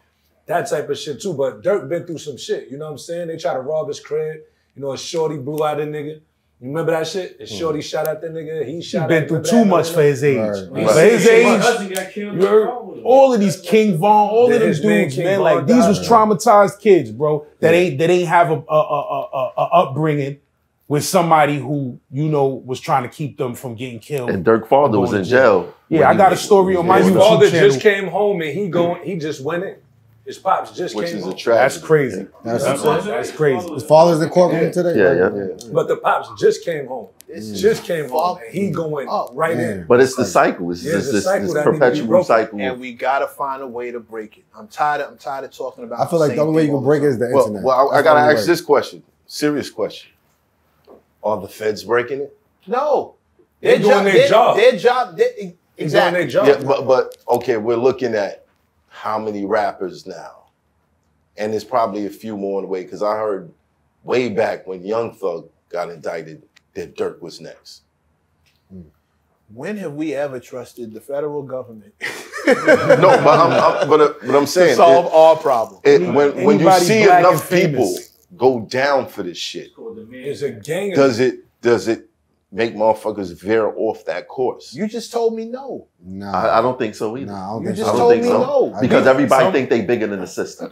that type of shit too. But Durk been through some shit. You know what I'm saying? They try to rob his crib. You know, a shorty blew out a nigga. You remember that shit? A hmm. shorty shot at the nigga. He shot. he shot. been through too that? much for his age. Right. For his age, cousin got killed. you heard all of these King Von, all Yeah, of them his man dudes, King man. Von Like these was traumatized kids, bro. That ain't that ain't have a, a, a, a, a upbringing with somebody who you know was trying to keep them from getting killed. And Durk father was in to jail. Yeah, I got a story on my His YouTube father channel. just came home and he going. He just went in. His pops just Which came is a home. tragedy. That's crazy. That's, That's, that's crazy. his father's in courtroom today. Yeah, yeah. yeah. But the pops just came home. Just came home. And he going up right in. But it's the cycle. It's, Yeah, it's it's a this, cycle this that need to be perpetual cycle. And we gotta find a way to break it. I'm tired. Of, I'm tired of talking about. I feel like the only way you can break the it is the Well, internet. well I, I gotta ask way. this question. Serious question. Are the feds breaking it? No, they're doing their job. Their job. Their, They exactly. doing their job. Yeah, but but okay, we're looking at how many rappers now, and there's probably a few more on the way because I heard way back when Young Thug got indicted that Durk was next. When have we ever trusted the federal government no, but I'm, I'm but, uh, but I'm to saying solve it- all problems? it- when when you see enough people go down for this shit, It's a gang. does it does it make motherfuckers veer off that course? You just told me no. No, I, I don't think so either. nah, I don't You think just I so. don't told think me so. no. Because everybody some- think they bigger than the system.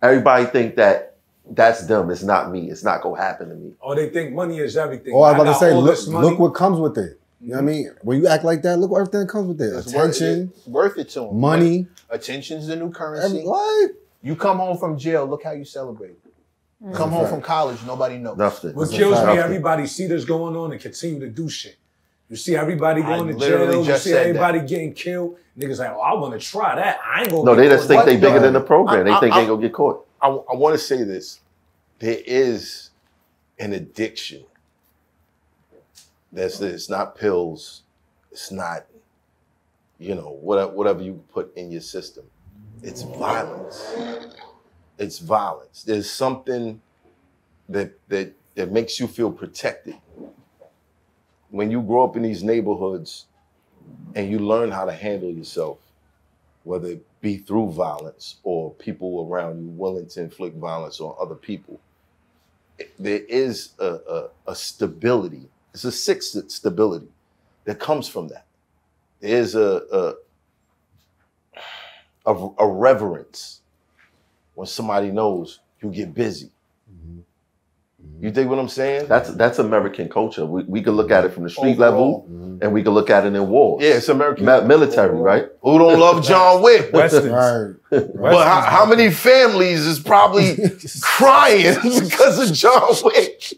Everybody think that that's them. It's not me. It's not gonna happen to me. Oh, they think money is everything. Oh, I was about got to say, look, look what comes with it. You know what I mean? Mm-hmm. When you act like that, look what everything comes with it. It's worth Attention, it. Worth it to them. money. Attention's the new Every, currency. what? You come home from jail. Look how you celebrate. Mm. Come home from college. Nobody knows. Nothing. What That's kills me, everybody see this going on and continue to do shit. You see everybody I going to literally jail. You see said everybody getting killed. Niggas like, oh, I want to try that. I ain't gonna. No, they just caught. think they bigger than the program. I- They I- think I- they gonna get caught. I, I want to say this. There is an addiction. That's it's not pills. It's not, you know, whatever whatever you put in your system. It's violence. It's violence. There's something that that that makes you feel protected. When you grow up in these neighborhoods and you learn how to handle yourself, whether it be through violence or people around you willing to inflict violence on other people, there is a, a, a stability. It's a sixth stability that comes from that. There's a a, a, a reverence when somebody knows you get busy. Mm-hmm. You dig what I'm saying? That's that's American culture. We, we can look at it from the street Overall. level, and we can look at it in wars. yeah, it's American. Mi- military, right? Who don't love John Wick? Westerns. Right. But how, how many families is probably crying because of John Wick?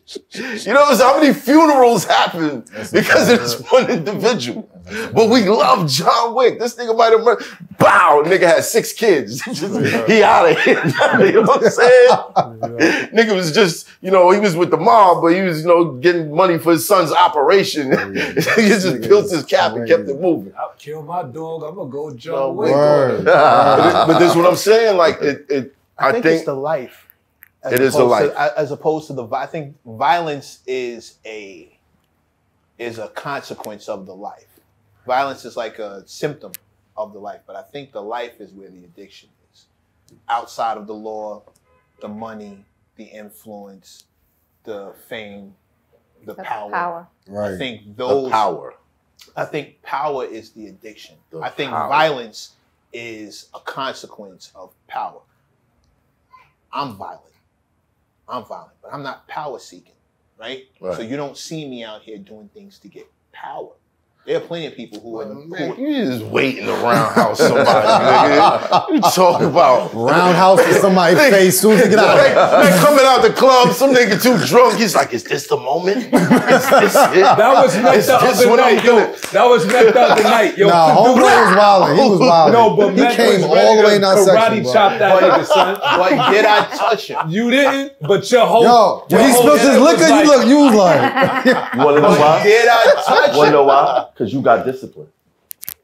You know, how many funerals happen because of this one individual? But we love John Wick. This nigga might have murdered. Bow, nigga had six kids. Just- he out of here. you know what I'm saying? nigga was just, you know, he was with the mob, but he was, you know, getting money for his son's operation. he just built his cap and kept it moving. I'll kill my dog. I'm gonna go John way. Wick. Word. But, but this is what I'm saying. Like it, it I I think, think it's the life. It is the life. To, as opposed to the. I think violence is a is a consequence of the life. Violence is like a symptom of the life, but I think the life is where the addiction is. Outside of the law, the money, the influence, the fame, the, The power. power. I Right. think the those power. I think power is the addiction. The I think power. violence is a consequence of power. I'm violent. I'm violent, but I'm not power seeking, right? Right. So you don't see me out here doing things to get power. There are plenty of people who are, who Man, are you just waiting to roundhouse somebody, nigga. You talk about Roundhouse to somebody's face soon as you get out. Like, like coming out the club, some nigga too drunk. He's like, "Is this the moment? Is this it? That was met Is the this other what I'm night, yo. That was met the other night, yo. Nah, homeboy was wilding. He was wilding. No, but he Mac came was all the way in that ready to section, Karate bro. chop that nigga, son. but did I touch him? You didn't, but your whole Yo, your when he spilled his liquor, you look, you was like, You wanna know why? did I touch Wanna him? know why? Because you got discipline.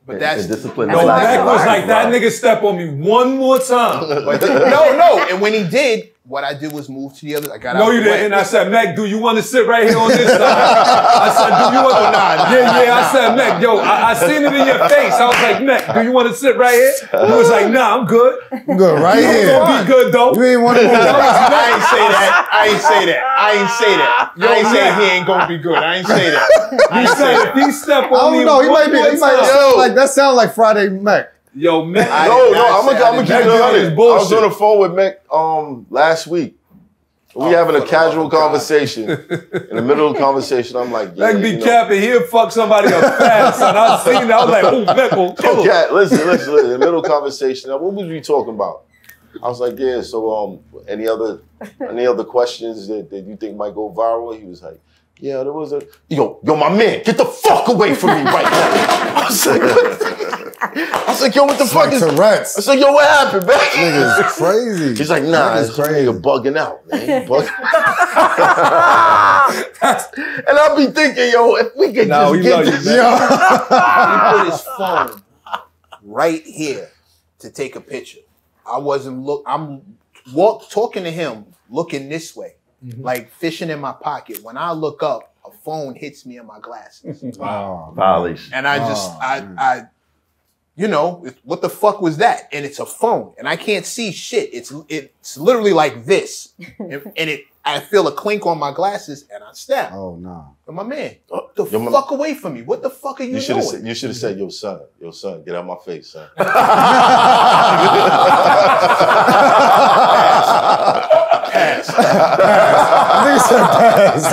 But And- that's and discipline. No, is Mac not- was like that nigga step on me one more time. No, no. And when he did, what I did was move to the other. I got No, out you didn't. And I said, Mac, do you want to sit right here on this side? I said, do you want to? Nah, nah, yeah, yeah. I said, Mac, yo, I, I seen it in your face. I was like, Mac, do you want to sit right here? He was like, Nah, I'm good. I'm good right You here. gonna be good though. You ain't want to move. I ain't say that. I ain't say that. I ain't say that. I ain't say he ain't gonna be good. I ain't say that. I He ain't say said, that. if he step on me, don't know. He might be. He might time- like that. Sound like Friday Mac. Yo, Mac. No, no, I'm gonna, I I'm gonna keep it honest. I was on the phone with Mac um last week. We Oh, having a casual love of God. conversation. In the middle of the conversation, I'm like, yeah, Mac be you know. capping. He'll fuck somebody up fast. And I seen that. I was like, oh, Mac will kill him. Okay, listen, listen, listen. In the middle of the conversation, now, what was we talking about? I was like, yeah. So, um, any other, any other questions that, that you think might go viral? He was like, yeah, there was a yo, yo, my man, get the fuck away from me right now. I was like, what? I was like, yo, what the fuck Like is? I Tourette's. was like, yo, what happened, man? Niggas crazy. He's like, nah, Niggas it's crazy. You're bugging out, man. Bugging. and I'll be thinking, yo, if we could Nah, just we get love you, this. man. he put his phone right here to take a picture. I wasn't look. I'm walk talking to him, looking this way, mm-hmm. like fishing in my pocket. When I look up, a phone hits me in my glasses, Oh, Violation. and I just, Oh, I, man. I, you know, what the fuck was that? And it's a phone, and I can't see shit. It's it's literally like this, and, and it. I feel a clink on my glasses, and I snap. oh nah. And my man, uh, the Yo, my- fuck away from me! What the fuck are you, You should have doing? said, you should have said, yo, son, yo, son, get out my face, son. Nigga said pass.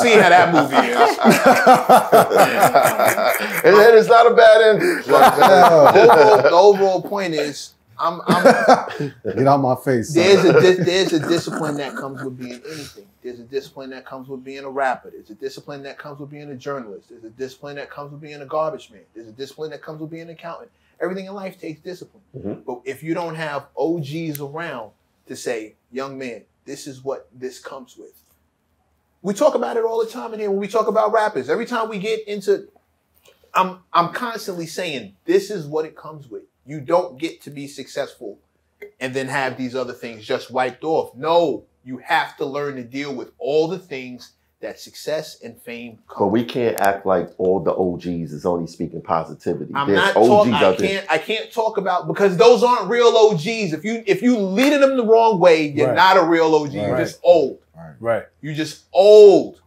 See how that movie is. and it's not a bad ending. It's not a bad ending. the, overall, the overall point is, I'm, I'm Get out my face. son. there's a dis- there's a discipline that comes with being anything. There's a discipline that comes with being a rapper. There's a discipline that comes with being a journalist. There's a discipline that comes with being a garbage man. There's a discipline that comes with being an accountant. Everything in life takes discipline. Mhm. But if you don't have OGs around to say, young man, this is what this comes with. We talk about it all the time in here when we talk about rappers. Every time we get into I'm I'm constantly saying this is what it comes with. You don't get to be successful and then have these other things just wiped off. No, you have to learn to deal with all the things that success and fame But we can't act like all the OGs is only speaking positivity. I'm There's not OGs talking. I can't. I can't talk about because those aren't real OGs. If you if you leading them the wrong way, you're Right. not a real OG. You're just old. Right. You're just old,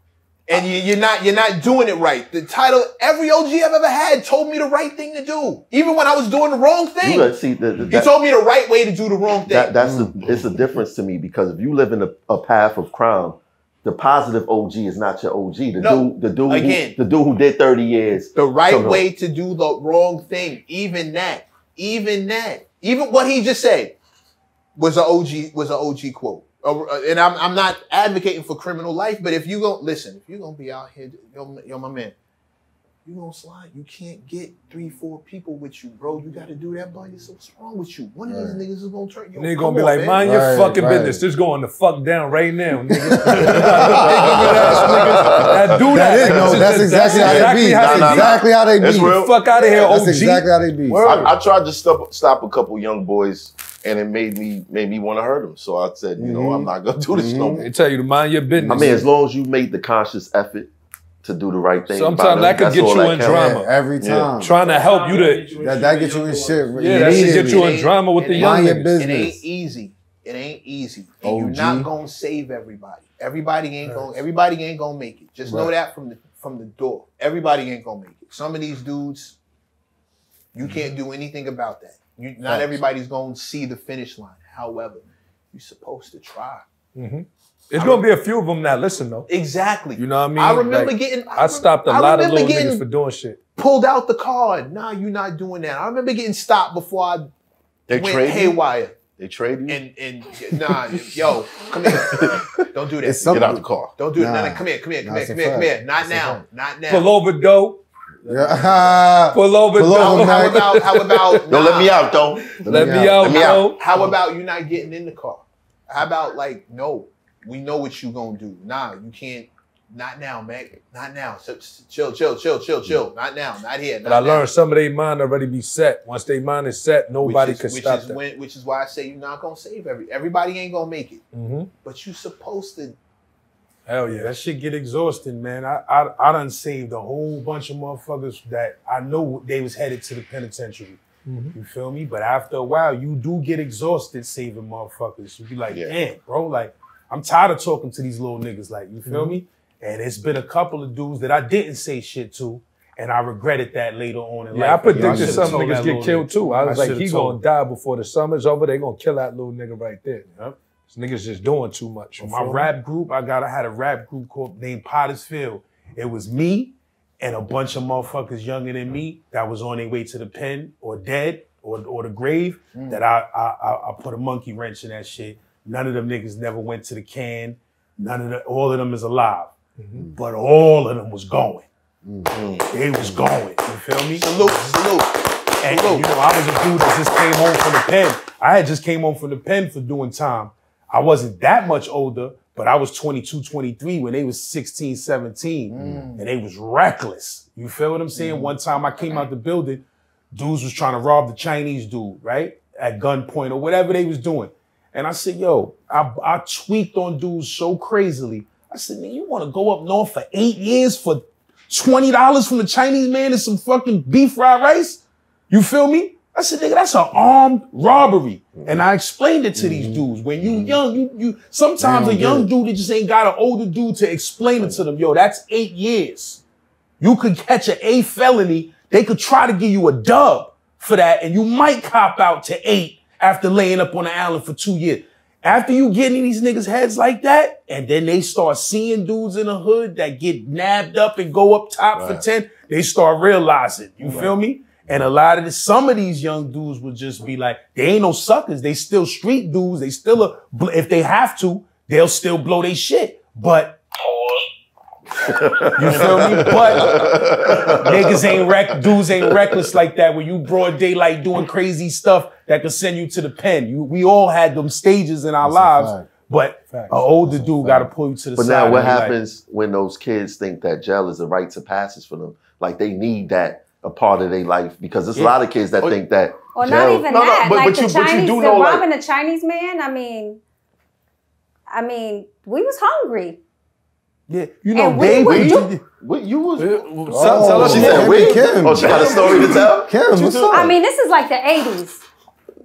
and you, you're not you're not doing it right. The title every OG I've ever had told me the right thing to do, even when I was doing the wrong thing. gotta see the, the, He that, told me the right way to do the wrong thing. that that's the, it's a difference to me because if you live in a, a path of crime, the positive OG is not your OG. The No, dude, the dude, again. who, the dude who did thirty years. the right way to do the wrong thing. Even that, even that, even what he just said was a OG was an OG quote. Uh, And I'm I'm not advocating for criminal life, but if you go listen, if you're gonna be out here, yo, yo my man, you gonna slide. You can't get three, four people with you, bro. You got to do that by yourself. What's wrong with you? One of these niggas is gonna turn. Yo, Nigga come gonna be on, like, man. mind your Right, fucking right. business. This going the fuck down right now, nigga. that do that. That is, nigga. no, that's exactly how they be. how That's they Nah, nah, exactly how they be. It's real. Fuck out of here, That's OG. exactly how they be. I, I tried to stop stop a couple young boys, and it made me made me want to hurt him. So I said, you know, Mhm. I'm not gonna do this no Mhm. more. They tell you to mind your business. I mean, as long as you made the conscious effort to do the right thing. Sometimes that could get you in drama. Yeah, every Yeah. time. trying to help you to. That that get you in shit. Yeah, that should get you in drama with the it young Mind your niggas. It business. ain't easy. It ain't easy. And OG. you're not gonna save everybody. Everybody ain't gonna everybody ain't gonna make it. Just know that from the from the door. Everybody ain't gonna make it. Some of these dudes, you can't do anything about that. You not Facts. everybody's gonna see the finish line. However, you're supposed to try. Mm-hmm. It's gonna be a few of them that listen though. Exactly. You know what I mean? I remember Like, getting I stopped a I lot of remember little niggas for doing shit. pulled out the card. Nah, you're not doing that. I remember getting stopped before I They went trade you. haywire. They trade you. And and nah, yo, come here. Don't do that. Get out the car. Don't do it. No, Nah. no, come here, come here, come Nah, here, come here, come here. Not It's a now. Not now. Pull over dope. Yeah. Pull over Pull over, How about how about Don't nah. let me out, though. Let me me out, Let me out. How about you not getting in the car? How about like no, we know what you gonna do. Nah, you can't Not now, Meg. Not now. So, s- chill, chill, chill, chill, chill. Not now. Not here. But I now. learned some of their mind already be set. Once their mind is set, nobody which can which stop is that. when, which is why I say you're not gonna save every. Everybody ain't gonna make it, hmm but you supposed to. Hell yeah, that shit get exhausting, man. I I, I done saved a whole bunch of motherfuckers that I know they was headed to the penitentiary. Mm-hmm. You feel me? But after a while, you do get exhausted saving motherfuckers. You be like, Yeah. damn, bro, like I'm tired of talking to these little niggas. Like, you feel Mhm. me? And it's been a couple of dudes that I didn't say shit to, and I regretted that later on in life. Yeah, I predicted should've some niggas get killed nigga. too. I was like, should've he told gonna die before the summer's over. They gonna kill that little nigga right there. Yep. Niggas just doing too much. my rap group, I got I had a rap group called named Pottersfield. It was me and a bunch of motherfuckers younger than me that was on their way to the pen or dead or, or the grave. Mm. That I, I I put a monkey wrench in that shit. None of them niggas never went to the can. None of the all of them is alive, mm-hmm. but all of them was going. Mm-hmm. They was going. You feel me? Salute, salute. And, and, you know, I was a dude that just came home from the pen. I had just came home from the pen for doing time. I wasn't that much older, but I was 22, 23 when they was 16, 17. Mm. And they was reckless. You feel what I'm saying? Mm. One time I came out the building, dudes was trying to rob the Chinese dude, right? At gunpoint or whatever they was doing. And I said, yo, I, I tweaked on dudes so crazily. I said, man, you want to go up north for eight years for $20 from the Chinese man and some fucking beef fried rice? You feel me? I said, nigga, that's an armed robbery. And I explained it to these dudes. When you young, you you sometimes a young dude that just ain't got an older dude to explain it to them. Yo, that's eight years. You could catch an A felony. They could try to give you a dub for that, and you might cop out to eight after laying up on the island for two years. After you get in these niggas' heads like that, and then they start seeing dudes in the hood that get nabbed up and go up top for 10, they start realizing. You feel me? And a lot of the, some of these young dudes would just be like, they ain't no suckers. They still street dudes. They still, a, if they have to, they'll still blow their shit. But, you feel me? But niggas ain't wreck, dudes ain't reckless like that. When you broad daylight doing crazy stuff that could send you to the pen. You, we all had them stages in our That's lives, fact. but Facts. an older That's dude got to pull you to the But side. now, what and be like, happens when those kids think that jail is a rite of passage for them? Like they need that a part of their life because there's a lot of kids that Oh, think that Or jail. not even No, no, that. but- like but the you- but you Chinese, do the know, like- robbing the Chinese man. I mean, I mean, we was hungry. yeah, you know, And we they, were we, do- What you was? Tell- tell us oh, she more. said, Kim, wait. Kim. Oh, she got a story to tell. Kim, what's up? I mean, this is like the '80s.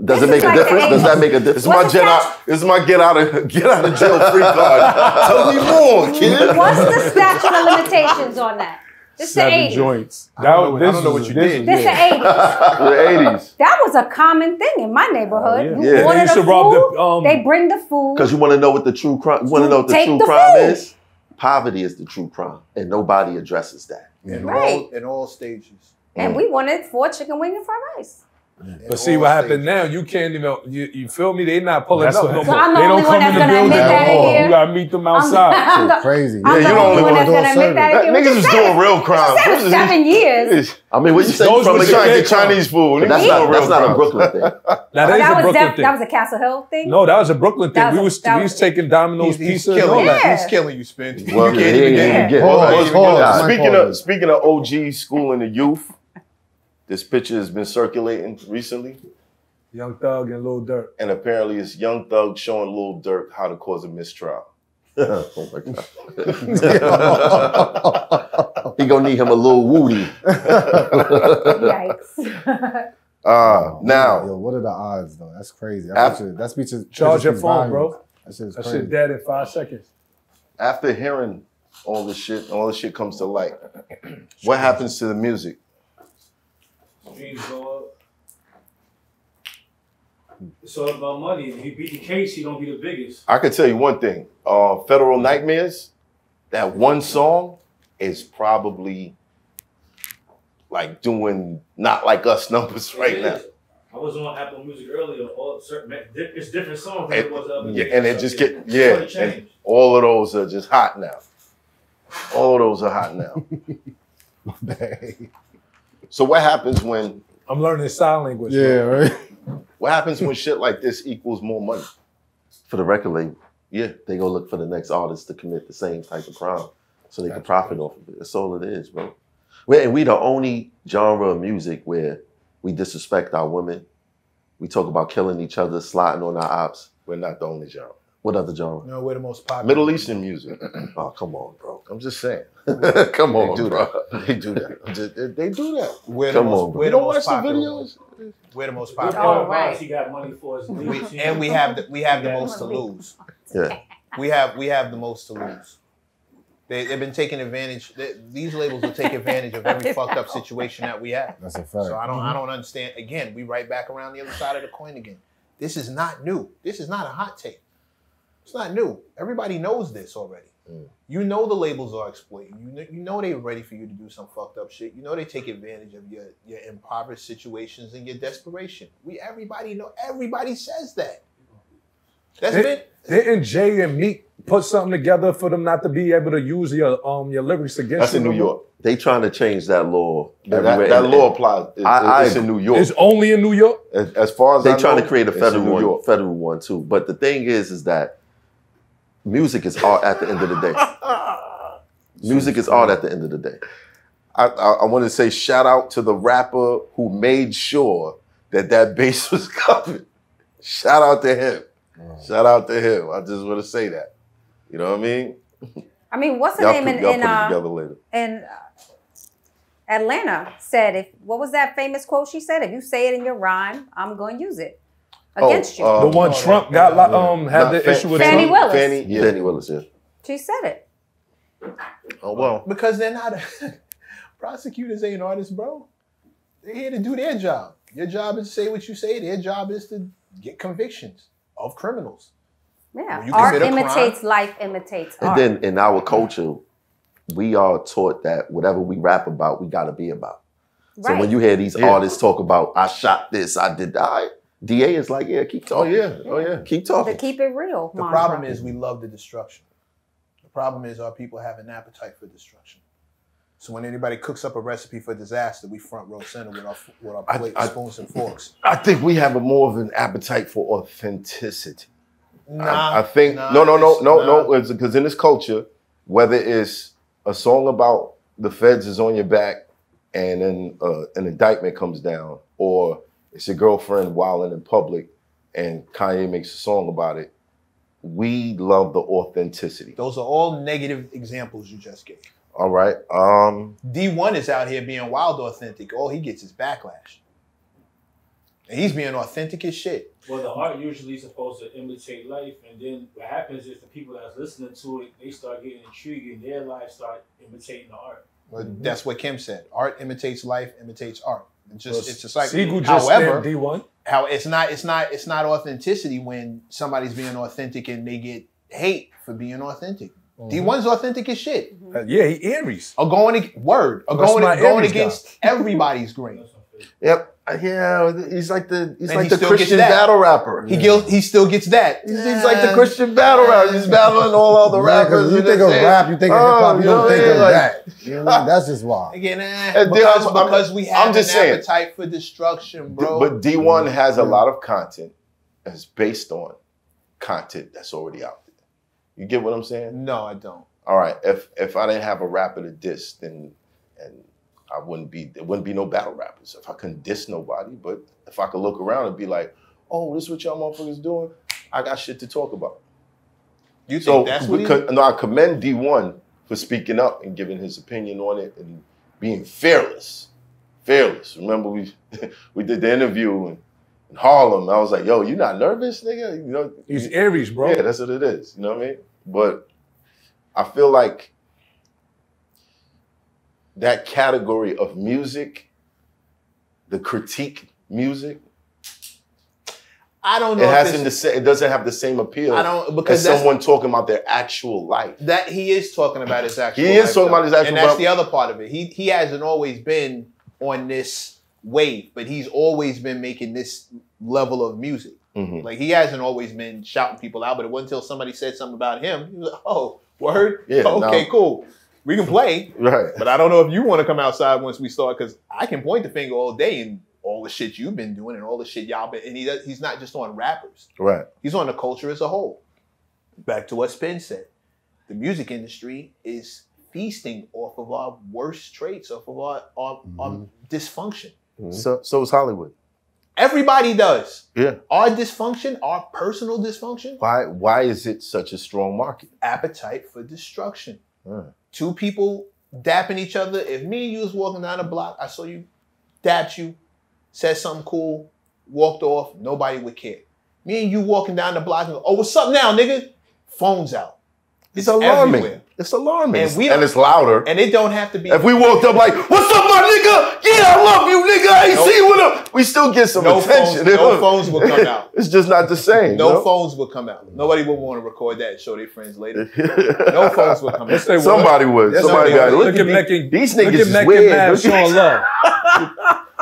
Does This it make a like difference? Does that make a This difference? is my What's the get out. This is my get out of get out of jail free card. Tell me more, kid. What's the statute of limitations on that? This the seven '80s. joints. I don't know- I don't know what you this did. This yeah. the '80s. the 80s. That was a common thing in my neighborhood. Oh, yeah. You Yeah. order They used the to rob food, the, um, they bring the food. Because you want to know what the true crime. You want to know what the true the crime food. is? Poverty is the true crime, and nobody addresses that. In Right. all in all stages. and we wanted four chicken wings and fried rice. In But see what happened now. You can't even. You, you feel me? They not pulling That's up no more. I'm the They don't only come that's in the building that at all. You gotta meet them I'm, outside. I'm the, Crazy. I'm Yeah, the you the only only one one that's doing gonna admit that here. Niggas you is doing real crime. You seven years. I mean, what you say from was a the Trying to get Chinese food. But that's not doing that's not a. Brooklyn thing. Now Oh, that is that a was Brooklyn thing. that was a Castle Hill thing. no, that was a Brooklyn thing. We was we was- was taking Domino's He's, he's pizza and killing all you. that. He's killing you, Spin. You can't even get yeah. it. Yeah. Hold on, Hey, hold speaking, on. of, Mike speaking Paul. of speaking of OG schooling the youth, this picture has been circulating recently, Young Thug and Lil Durk. and apparently it's Young Thug showing Lil Durk how to cause a mistrial. oh my god. he gonna need him a little woody. Yikes. Uh, now yo, what are the odds though? That's crazy. That Af- picture, that speech is Charge your phone, volumes. bro. That shit is That crazy. shit dead in five seconds. after hearing all this shit, all this shit comes to light. What happens to the music? Streams go up. It's all about money. If he beat the case, he don't be the biggest. I can tell you one thing. Uh, Federal Nightmares, that one song is probably like doing not like us numbers right now. I was on Apple Music earlier. All certain, it's different songs than And, it was other yeah, and it just get yeah, and all of those are just hot now. All of those are hot now. so what happens when I'm learning sign language. yeah, bro. right. what happens when shit like this equals more money? For the record label, Yeah. they go look for the next artist to commit the same type of crime. so they can profit off of it. That's all it is, bro. we and we the only genre of music where we disrespect our women. We talk about killing each other, slotting on our ops. We're not the only genre. What other genre? No, we're the most popular. Middle Eastern music. oh, come on, bro. I'm just saying. come on, they do bro. That. They do that. I'm just- they, they do that. We're Come the most, on, bro. we're You don't watch the videos? ones. We're the most popular. at Oh, what got money for his We, and we have the, we have the most to lose. Yeah. We have we have the most to lose. They, they've been taking advantage. They, these labels will take advantage of every fucked up situation that we have. That's a fact. So I don't I don't understand. Again, we right back around the other side of the coin again. This is not new. This is not a hot take. It's not new. Everybody knows this already. You know the labels are exploiting. You know, you know they're ready for you to do some fucked up shit. You know they take advantage of your your impoverished situations and your desperation. We everybody know. Everybody says that. That's Did- been Didn't Jay and Meek put something together for them not to be able to use your um your lyrics against That's you in no New more? York. They trying to change that law. That, everywhere. that And- law applies. It- I- it's I- in New York. It's only in New York. As, as far as they I trying know, to create a federal one, federal one too. But the thing is, is that music is art at the end of the day. music is art at the end of the day. I, I, I want to say shout out to the rapper who made sure that that bass was covered. Shout out to him. Shout out to him. I just want to say that. You know what I mean? I mean, what's the Y'all name put, in y'all in, put it uh, together later. in uh, Atlanta said if what was that famous quote she said? If you say it in your rhyme, I'm going to use it against you. the one Trump got like, um had Nah, the Fa- issue with Fani Trump. Willis. Fani, yeah. Danny Willis, yeah. she said it. Oh well. because they're not. prosecutors ain't artists, bro. They're here to do their job. Your job is to say what you say. Their job is to get convictions of criminals. Yeah, art commit a crime- imitates life, imitates And art. then in our culture, we are taught that whatever we rap about, we got to be about. So when you hear these Yeah. artists talk about, I shot this, I did that, I, DA is like, yeah, keep talking. Oh talking. yeah. Oh yeah. Keep to talking. keep it real. The mantra. problem is we love the destruction. The problem is our people have an appetite for destruction. So when anybody cooks up a recipe for disaster, we front row center with our with our I- plate, I- spoons and forks. I think we have a more of an appetite for authenticity. Nah, I, I think nah, no, no, no, no, nah. no. Because in this culture, whether it's a song about the feds is on your back, and then uh, an indictment comes down, or it's your girlfriend wilding in public, and Kanye makes a song about it. We love the authenticity. Those are all negative examples you just gave. All right. Um. D1 is out here being wild authentic. All he gets is backlash. And he's being authentic as shit. Well, the art usually is supposed to imitate life, and then what happens is the people that's listening to it, they start getting intrigued, and their lives start imitating the art. But that's what Kim said. Art imitates life, imitates art. It's just it's just like Siegel just however, D one. how it's not it's not it's not authenticity when somebody's being authentic and they get hate for being authentic. Mm-hmm. D1's authentic as shit. Uh, yeah, he Aries. Or going ag- word. Or That's going, going Aries against everybody's grain. Yep. Uh, Yeah. He's like the he's And like he the Christian battle rapper. He gil- he still gets that. He's, he's like the Christian battle rapper. He's battling all other Yeah, 'cause rappers. you and think of rap, you think of Oh, hip hop, you don't think of Like- that. You know what That's just wild. Again, eh, And because, I'm- I'm- because we I'm have just an saying. appetite for destruction, bro. But D1 has a lot of content that's based on content that's already out there. You get what I'm saying? no, I don't. All right. If if I didn't have a rapper to diss, then and I wouldn't be there wouldn't be no battle rappers. If I couldn't diss nobody, but if I could look around and be like, oh, this is what y'all motherfuckers doing, I got shit to talk about. You think So that's what he, because, no, I commend D1 for speaking up and giving his opinion on it and being fearless. Fearless. Remember we we did the interview in, in Harlem. I was like, yo, you not nervous, nigga? You know, He's Aries, bro. yeah, that's what it is. You know what I mean? But I feel like that category of music, the critique music, I don't know. it hasn't the sa- it doesn't have the same appeal I don't because someone talking about their actual life. that he is talking about his actual. He is life, talking though. about his actual and that's the other part of it. He he hasn't always been on this wave, but he's always been making this level of music. Mhm. Like he hasn't always been shouting people out, but it wasn't until somebody said something about him. He was like, "Oh, word, Yeah, okay, cool, we can play." Right. But I don't know if you want to come outside once we start, because I can point the finger all day and all the shit you've been doing and all the shit y'all been. And he does, he's not just on rappers; Right. he's on the culture as a whole. Back to what Spin said, the music industry is feasting off of our worst traits, off of our, our, our Mm-hmm. dysfunction. So so is Hollywood. Everybody does. Yeah. Our dysfunction, our personal dysfunction, Why why is it such a strong market? appetite for destruction. Two people dapping each other. If me and you was walking down the block, I saw you, dapped you, said something cool, walked off, nobody would care. Me and you walking down the block and go, oh, what's up now, nigga? Phones out. It's alarming. everywhere. It's alarming. And we and it's louder. And it don't have to be. If we walked up like, "What's up, my nigga? Yeah, I love you, nigga. I ain't Nope. see you in a," we still get some No attention. phones- no phones will come out. it's just not the same. no you know? phones will come out. Nobody will want to record that and show their friends later. no phones will come out. Yes. Somebody would. Yes, Somebody got would. look, Look at at these, making these look niggas at is making weird. mad Look at- showing love.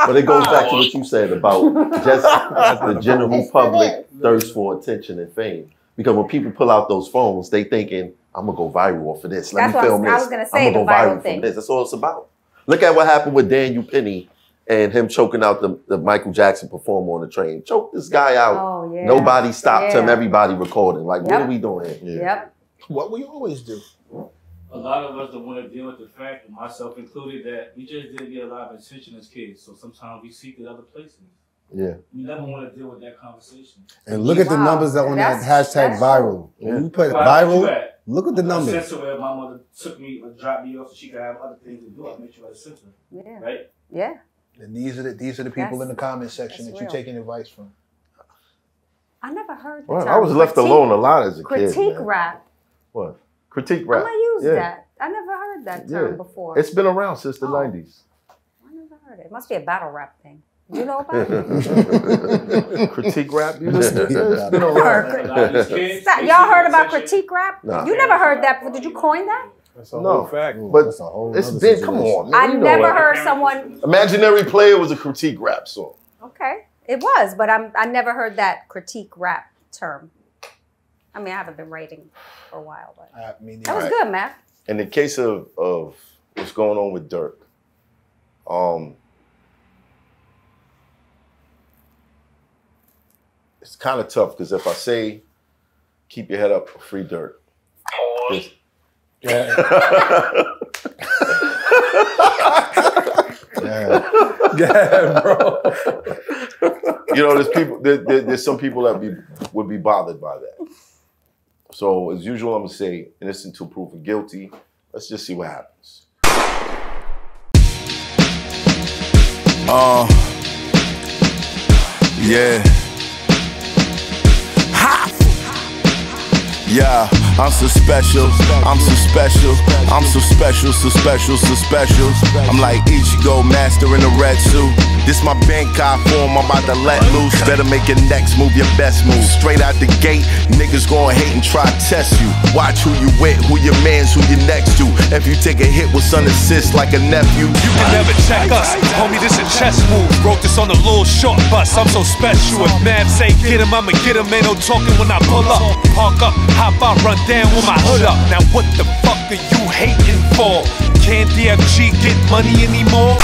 But it goes back to what you said about just the general public thirst for attention and fame. Because when people pull out those phones, they thinking, I'm gonna go viral off of this. Let That's me what I film was- I this. was gonna say, I'm gonna the go viral viral thing. from this. That's all it's about. Look at what happened with Daniel Penny and him choking out the, the Michael Jackson performer on the train. Choke this guy out. Oh yeah. Nobody stopped him. Everybody recording. Like, what are we doing here? Yep. What we always do. A lot of us don't want to deal with the fact, and myself included, that we just didn't get a lot of attention as kids. So sometimes we seek it other places. Yeah. We never want to deal with that conversation. And look at the numbers that on that hashtag that's viral. When you put Where you viral, at? Look at the numbers. center where my mother took me or dropped me off so she could have other things to do. I made sure I center, Yeah. right? Yeah. And these are the these are the people That's- in the comment section that's that you're real. taking advice from. I never heard the Well, I was left critique- alone a lot as a kid. Critique rap. What? Critique rap. I'm rap. gonna use Yeah. that. I never heard that term Yeah. before. It's been around since the Oh. 90s. I never heard it. It must be a battle rap thing. Do you know about it? critique rap. You listen to Yeah. It's Heard around. A lot of these kids, Stop. Y'all heard about critique rap? Nah. You never heard that. before. Did you coin that? That's a No. whole fact. But That's a whole it's nother been, come on, man. I you never it. heard someone. Imaginary Player was a critique rap song. Okay, it was, but I'm. I never heard that critique rap term. I mean, I haven't been writing for a while, but I mean, that was Right. good, Math. In the case of, of what's going on with Durk, um, it's kind of tough because if I say keep your head up, free Durk. it's- Yeah. Yeah, bro. you know, there's people. There, there- there's some people that be would be bothered by that. So as usual, I'm gonna say innocent until proven guilty. Let's just see what happens. Uh, yeah. Yeah, I'm so special. I'm so special. I'm so special, so special, so special. I'm like Ichigo, master in a red suit. This my Bankai form, I'm about to let loose. Better make your next move your best move. Straight out the gate, niggas gon' hate and try to test you. Watch who you with, who your mans, who you next to. If you take a hit with son assist like a nephew, You can never check us. Homie, this a chess move. Wrote this on a little short bus. I'm so special. If Mav say get him, I'ma get him. Ain't no talking when I pull up. Park up, hop out, run down with my hood up. Now what the fuck are you hating for? Can't DFG get money anymore?